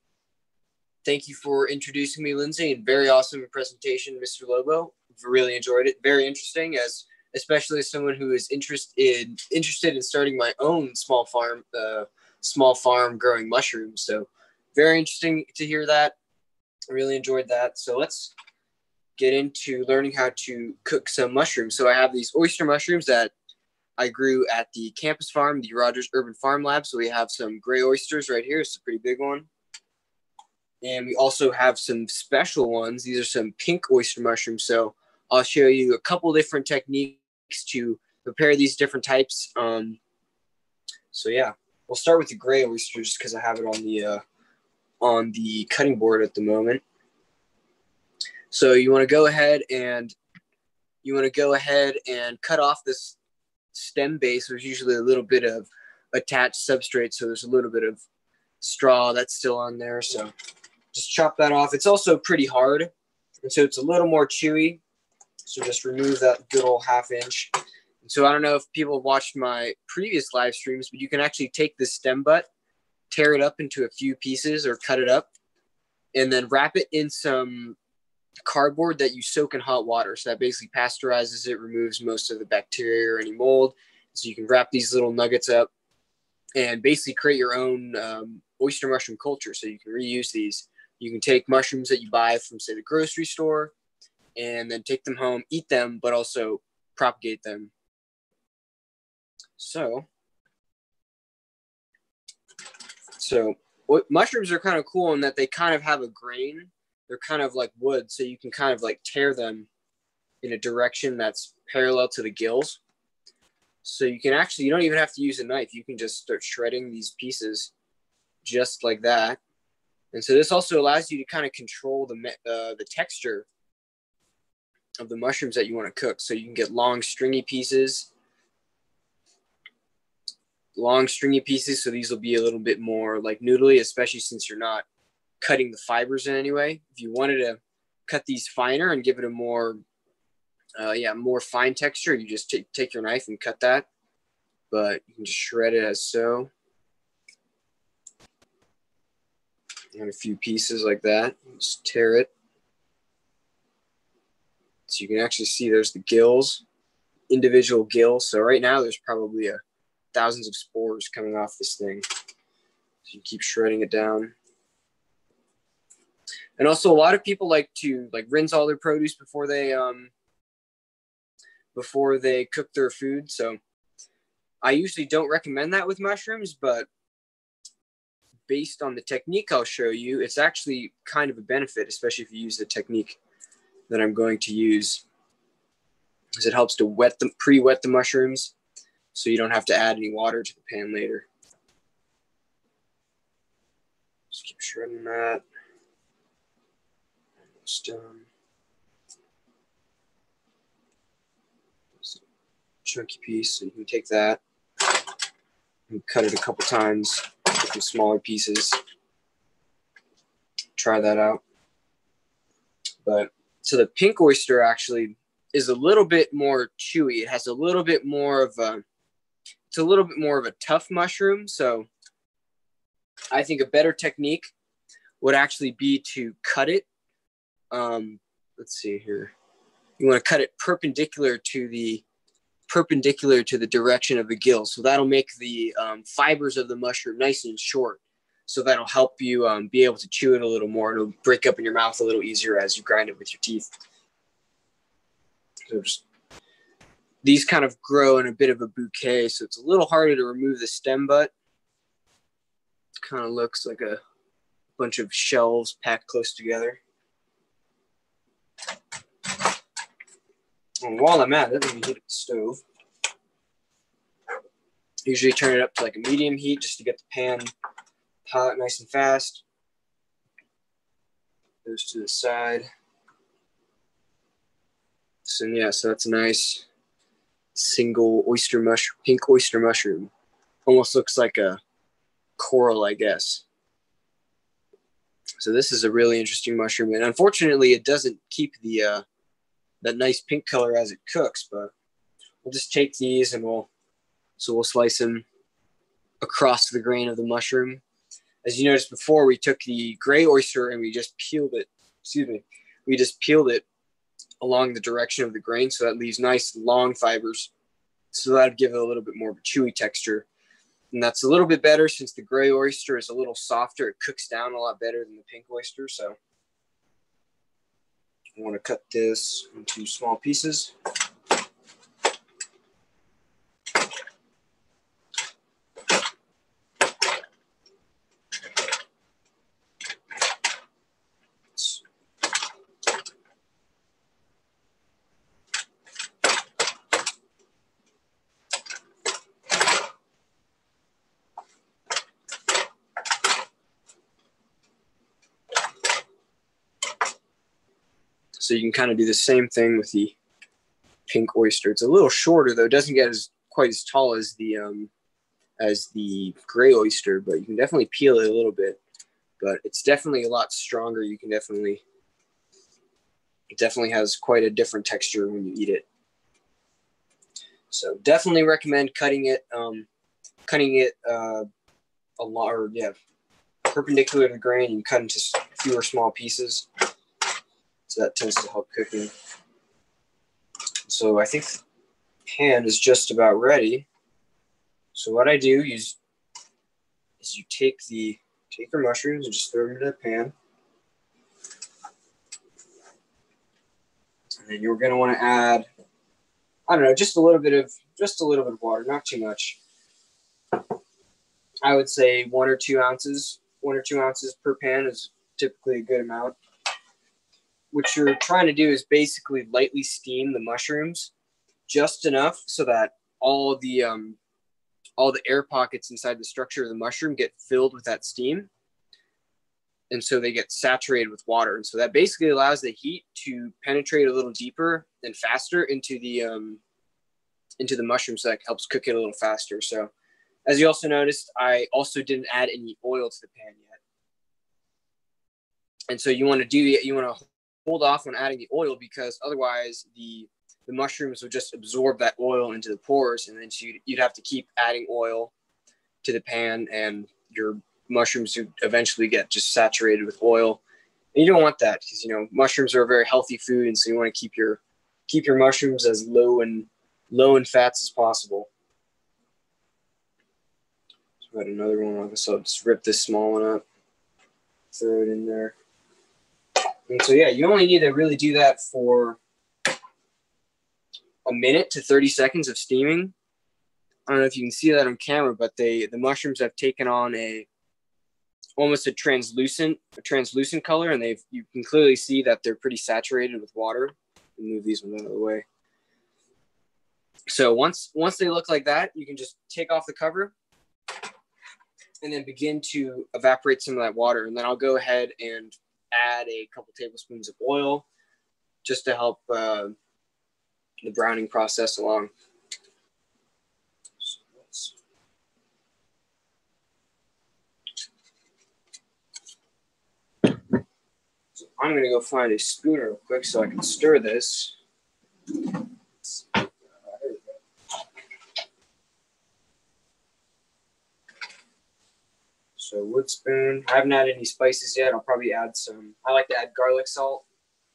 Thank you for introducing me, Lindsey, and very awesome presentation, Mr. Lobo. Really enjoyed it. Very interesting, as especially as someone who is interested in interested in starting my own small farm, uh, small farm growing mushrooms. So, very interesting to hear that. I really enjoyed that. So let's get into learning how to cook some mushrooms. So I have these oyster mushrooms that I grew at the campus farm, the Rogers Urban Farm Lab. So we have some gray oysters right here. It's a pretty big one. And we also have some special ones. These are some pink oyster mushrooms. So I'll show you a couple different techniques to prepare these different types. Um, so yeah, we'll start with the gray oyster just because I have it on the uh, on the cutting board at the moment. So you want to go ahead and you want to go ahead and cut off this stem base. There's usually a little bit of attached substrate, so there's a little bit of straw that's still on there. So just chop that off. It's also pretty hard, and so it's a little more chewy. So just remove that good old half inch. And so I don't know if people watched my previous live streams, but you can actually take the stem butt, tear it up into a few pieces or cut it up, and then wrap it in some cardboard that you soak in hot water. So that basically pasteurizes it, removes most of the bacteria or any mold. So you can wrap these little nuggets up and basically create your own um, oyster mushroom culture. So you can reuse these. You can take mushrooms that you buy from, say, the grocery store, and then take them home, eat them, but also propagate them. So, so mushrooms are kind of cool in that they kind of have a grain. They're kind of like wood, so you can kind of like tear them in a direction that's parallel to the gills. So you can actually, you don't even have to use a knife. You can just start shredding these pieces just like that. And so this also allows you to kind of control the, uh, the texture of the mushrooms that you want to cook. So you can get long stringy pieces, long stringy pieces. So these will be a little bit more like noodly, especially since you're not cutting the fibers in any way. If you wanted to cut these finer and give it a more uh, yeah, more fine texture. You just take, take your knife and cut that, but you can just shred it as so. And a few pieces like that, just tear it. So you can actually see there's the gills, individual gills. So right now there's probably a thousands of spores coming off this thing. So you keep shredding it down. And also a lot of people like to like rinse all their produce before they um, before they cook their food. So I usually don't recommend that with mushrooms, but based on the technique I'll show you, it's actually kind of a benefit, especially if you use the technique that I'm going to use, because it helps to wet them, pre-wet the mushrooms, so you don't have to add any water to the pan later. Just keep shredding that. Almost done. chunky piece. So you can take that and cut it a couple times into smaller pieces. Try that out. But so the pink oyster actually is a little bit more chewy. It has a little bit more of a, it's a little bit more of a tough mushroom. So I think a better technique would actually be to cut it. Um, let's see here. You want to cut it perpendicular to the perpendicular to the direction of the gill. So that'll make the um, fibers of the mushroom nice and short. So that'll help you um, be able to chew it a little more. It'll break up in your mouth a little easier as you grind it with your teeth. So just, these kind of grow in a bit of a bouquet, so it's a little harder to remove the stem but It kind of looks like a bunch of shelves packed close together. And while I'm at it, let me heat up the stove. Usually turn it up to like a medium heat just to get the pan hot nice and fast. Goes to the side. So yeah, so that's a nice single oyster mushroom, pink oyster mushroom. Almost looks like a coral, I guess. So this is a really interesting mushroom, and unfortunately, it doesn't keep the uh, that nice pink color as it cooks. But we'll just take these and we'll so we'll slice them across the grain of the mushroom. As you noticed before, we took the gray oyster and we just peeled it. Excuse me, we just peeled it along the direction of the grain, so that leaves nice long fibers. So that'd give it a little bit more of a chewy texture. And that's a little bit better since the gray oyster is a little softer. It cooks down a lot better than the pink oyster. So I want to cut this into small pieces. So you can kind of do the same thing with the pink oyster. It's a little shorter though. It doesn't get as quite as tall as the um, as the gray oyster, but you can definitely peel it a little bit. But it's definitely a lot stronger. You can definitely it definitely has quite a different texture when you eat it. So definitely recommend cutting it, um, cutting it uh, a lot, or yeah, perpendicular to the grain. You cut into fewer small pieces, so that tends to help cooking. So I think pan is just about ready. So what I do is, is you take the take your mushrooms and just throw them into the pan. And then you're gonna want to add, I don't know, just a little bit of just a little bit of water, not too much. I would say one or two ounces, one or two ounces per pan is typically a good amount. What you're trying to do is basically lightly steam the mushrooms just enough so that all the um, all the air pockets inside the structure of the mushroom get filled with that steam. And so they get saturated with water. And so that basically allows the heat to penetrate a little deeper and faster into the um, into the mushroom so that helps cook it a little faster. So as you also noticed i also didn't add any oil to the pan yet. And so you want to do that, you want to hold off on adding the oil because otherwise the the mushrooms would just absorb that oil into the pores and then you'd, you'd have to keep adding oil to the pan and your mushrooms would eventually get just saturated with oil. And you don't want that because you know mushrooms are a very healthy food and so you want to keep your keep your mushrooms as low and low in fats as possible. So I got another one. So I'll just rip this small one up throw it in there and so yeah you only need to really do that for a minute to 30 seconds of steaming. I don't know if you can see that on camera, but they the mushrooms have taken on a almost a translucent a translucent color, and they've you can clearly see that they're pretty saturated with water. Move these ones out of the way. So once once they look like that, you can just take off the cover and then begin to evaporate some of that water. And then I'll go ahead and add a couple tablespoons of oil just to help uh, the browning process along. So I'm going to go find a spoon real quick so I can stir this. So wood spoon. I haven't added any spices yet. I'll probably add some. I like to add garlic salt.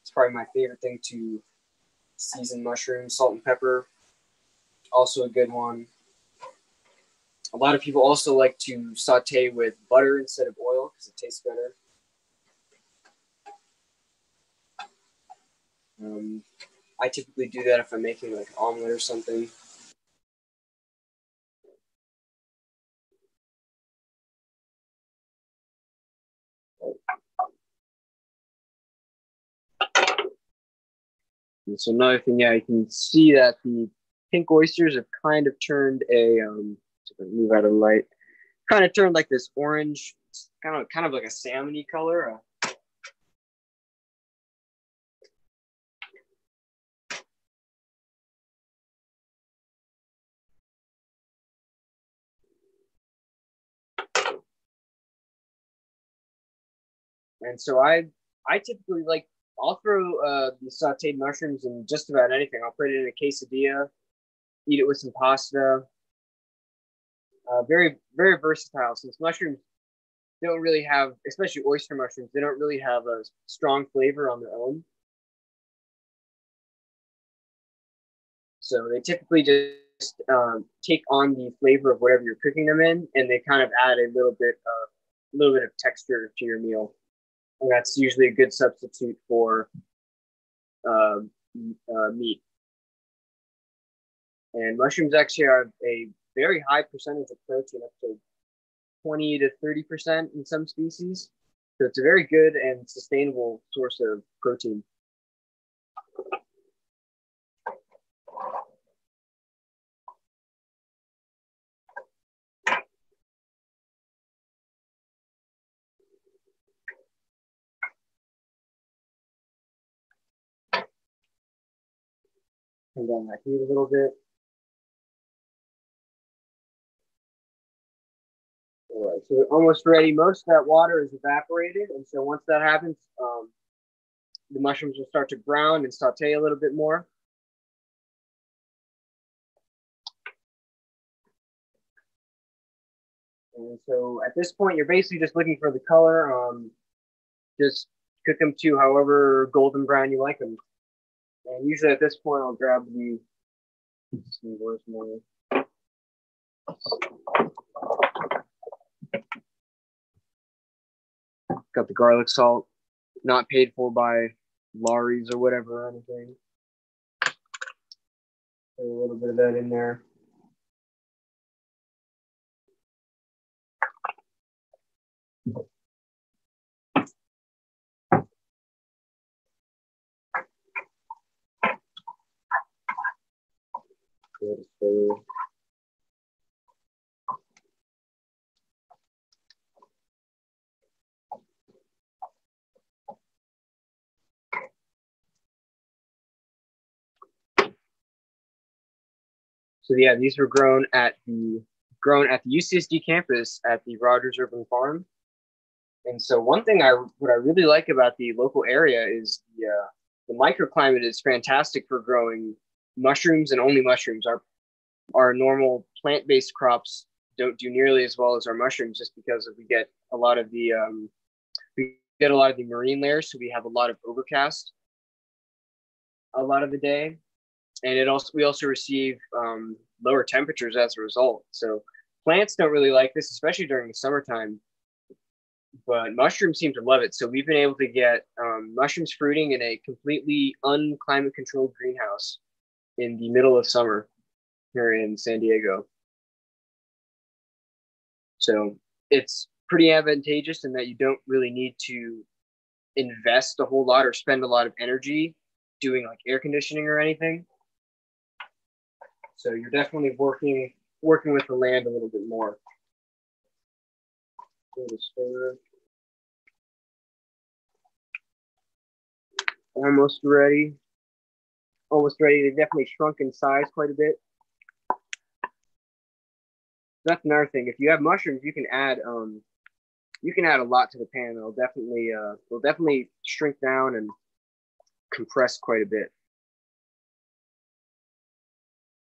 It's probably my favorite thing to season mushrooms, salt and pepper, also a good one. A lot of people also like to saute with butter instead of oil because it tastes better. Um, I typically do that if I'm making like an omelet or something. And so another thing, yeah, you can see that the pink oysters have kind of turned a um move out of light, kind of turned like this orange, kind of kind of like a salmony color. Uh, and so I I typically like I'll throw uh, the sauteed mushrooms in just about anything. I'll put it in a quesadilla, eat it with some pasta. Uh, very, very versatile since mushrooms don't really have, especially oyster mushrooms, they don't really have a strong flavor on their own. So they typically just um, take on the flavor of whatever you're cooking them in, and they kind of add a little bit of a little bit of texture to your meal that's usually a good substitute for uh, uh, meat. And mushrooms actually are a very high percentage of protein, up to 20 to 30% in some species. So it's a very good and sustainable source of protein. Turn down that heat a little bit. All right, so we're almost ready. Most of that water is evaporated, and so once that happens, um, the mushrooms will start to brown and saute a little bit more. And so at this point, you're basically just looking for the color. Um, just cook them to however golden brown you like them. And usually at this point, I'll grab the, where's my, got the garlic salt, not paid for by Lawry's or whatever or anything. Put a little bit of that in there. So yeah, these were grown at the grown at the UCSD campus at the Rogers Urban Farm. And so one thing I what I really like about the local area is the uh, the microclimate is fantastic for growing mushrooms and only mushrooms. Our our normal plant-based crops don't do nearly as well as our mushrooms just because we get a lot of the um, we get a lot of the marine layers, so we have a lot of overcast a lot of the day and it also we also receive um, lower temperatures as a result. So plants don't really like this, especially during the summertime. But mushrooms seem to love it. So we've been able to get um, mushrooms fruiting in a completely unclimate controlled greenhouse in the middle of summer here in San Diego. So it's pretty advantageous in that you don't really need to invest a whole lot or spend a lot of energy doing like air conditioning or anything. So you're definitely working working with the land a little bit more. Almost ready. Almost ready. They definitely shrunk in size quite a bit. That's another thing. If you have mushrooms, you can add um, you can add a lot to the pan. It'll definitely uh, it'll definitely shrink down and compress quite a bit.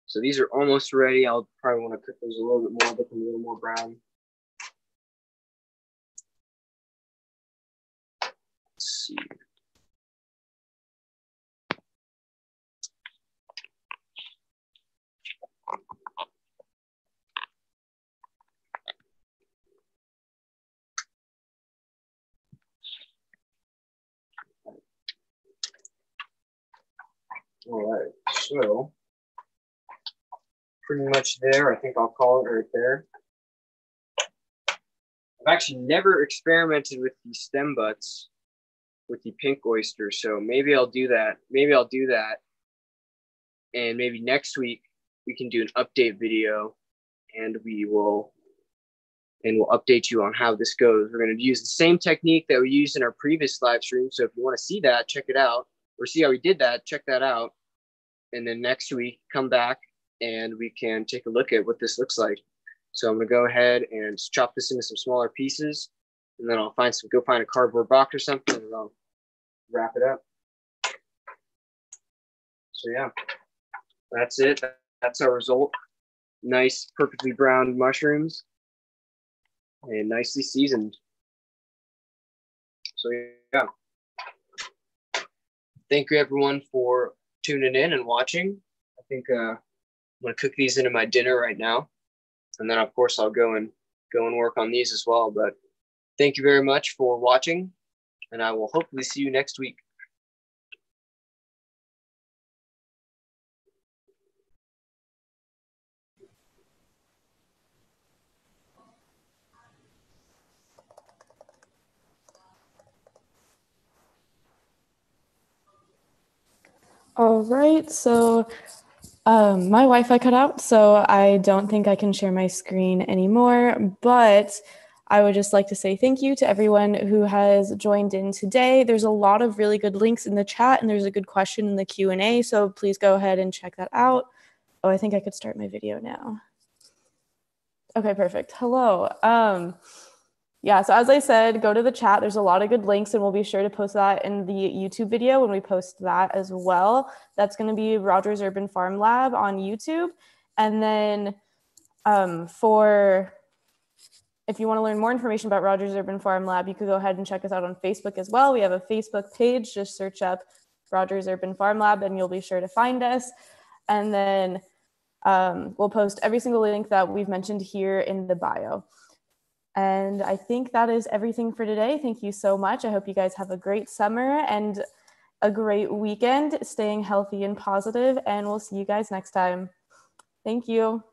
So these are almost ready. I'll probably want to cook those a little bit more, get them a little more brown. Let's see. All right, so pretty much there. I think I'll call it right there. I've actually never experimented with the stem butts with the pink oyster, so maybe I'll do that. Maybe I'll do that. And maybe next week we can do an update video and we will and we'll update you on how this goes. We're going to use the same technique that we used in our previous live stream. So if you want to see that, check it out or see how we did that, check that out. And then next week, come back and we can take a look at what this looks like. So I'm gonna go ahead and chop this into some smaller pieces and then I'll find some, go find a cardboard box or something and I'll wrap it up. So yeah, that's it. That's our result. Nice, perfectly browned mushrooms and nicely seasoned. So yeah. Thank you everyone for tuning in and watching. I think uh, I'm gonna cook these into my dinner right now, and then of course I'll go and go and work on these as well. But thank you very much for watching, and I will hopefully see you next week. All right, so um, my Wi-Fi cut out, so I don't think I can share my screen anymore, but I would just like to say thank you to everyone who has joined in today. There's a lot of really good links in the chat and there's a good question in the Q&A, so please go ahead and check that out. Oh, I think I could start my video now. Okay, perfect. Hello. Um, yeah, so as I said, go to the chat. There's a lot of good links, and we'll be sure to post that in the YouTube video when we post that as well. That's going to be Rogers Urban Farm Lab on YouTube. And then um, for if you want to learn more information about Rogers Urban Farm Lab, you could go ahead and check us out on Facebook as well. We have a Facebook page. Just search up Rogers Urban Farm Lab and you'll be sure to find us. And then um, we'll post every single link that we've mentioned here in the bio. And I think that is everything for today. Thank you so much. I hope you guys have a great summer and a great weekend, staying healthy and positive, and we'll see you guys next time. Thank you.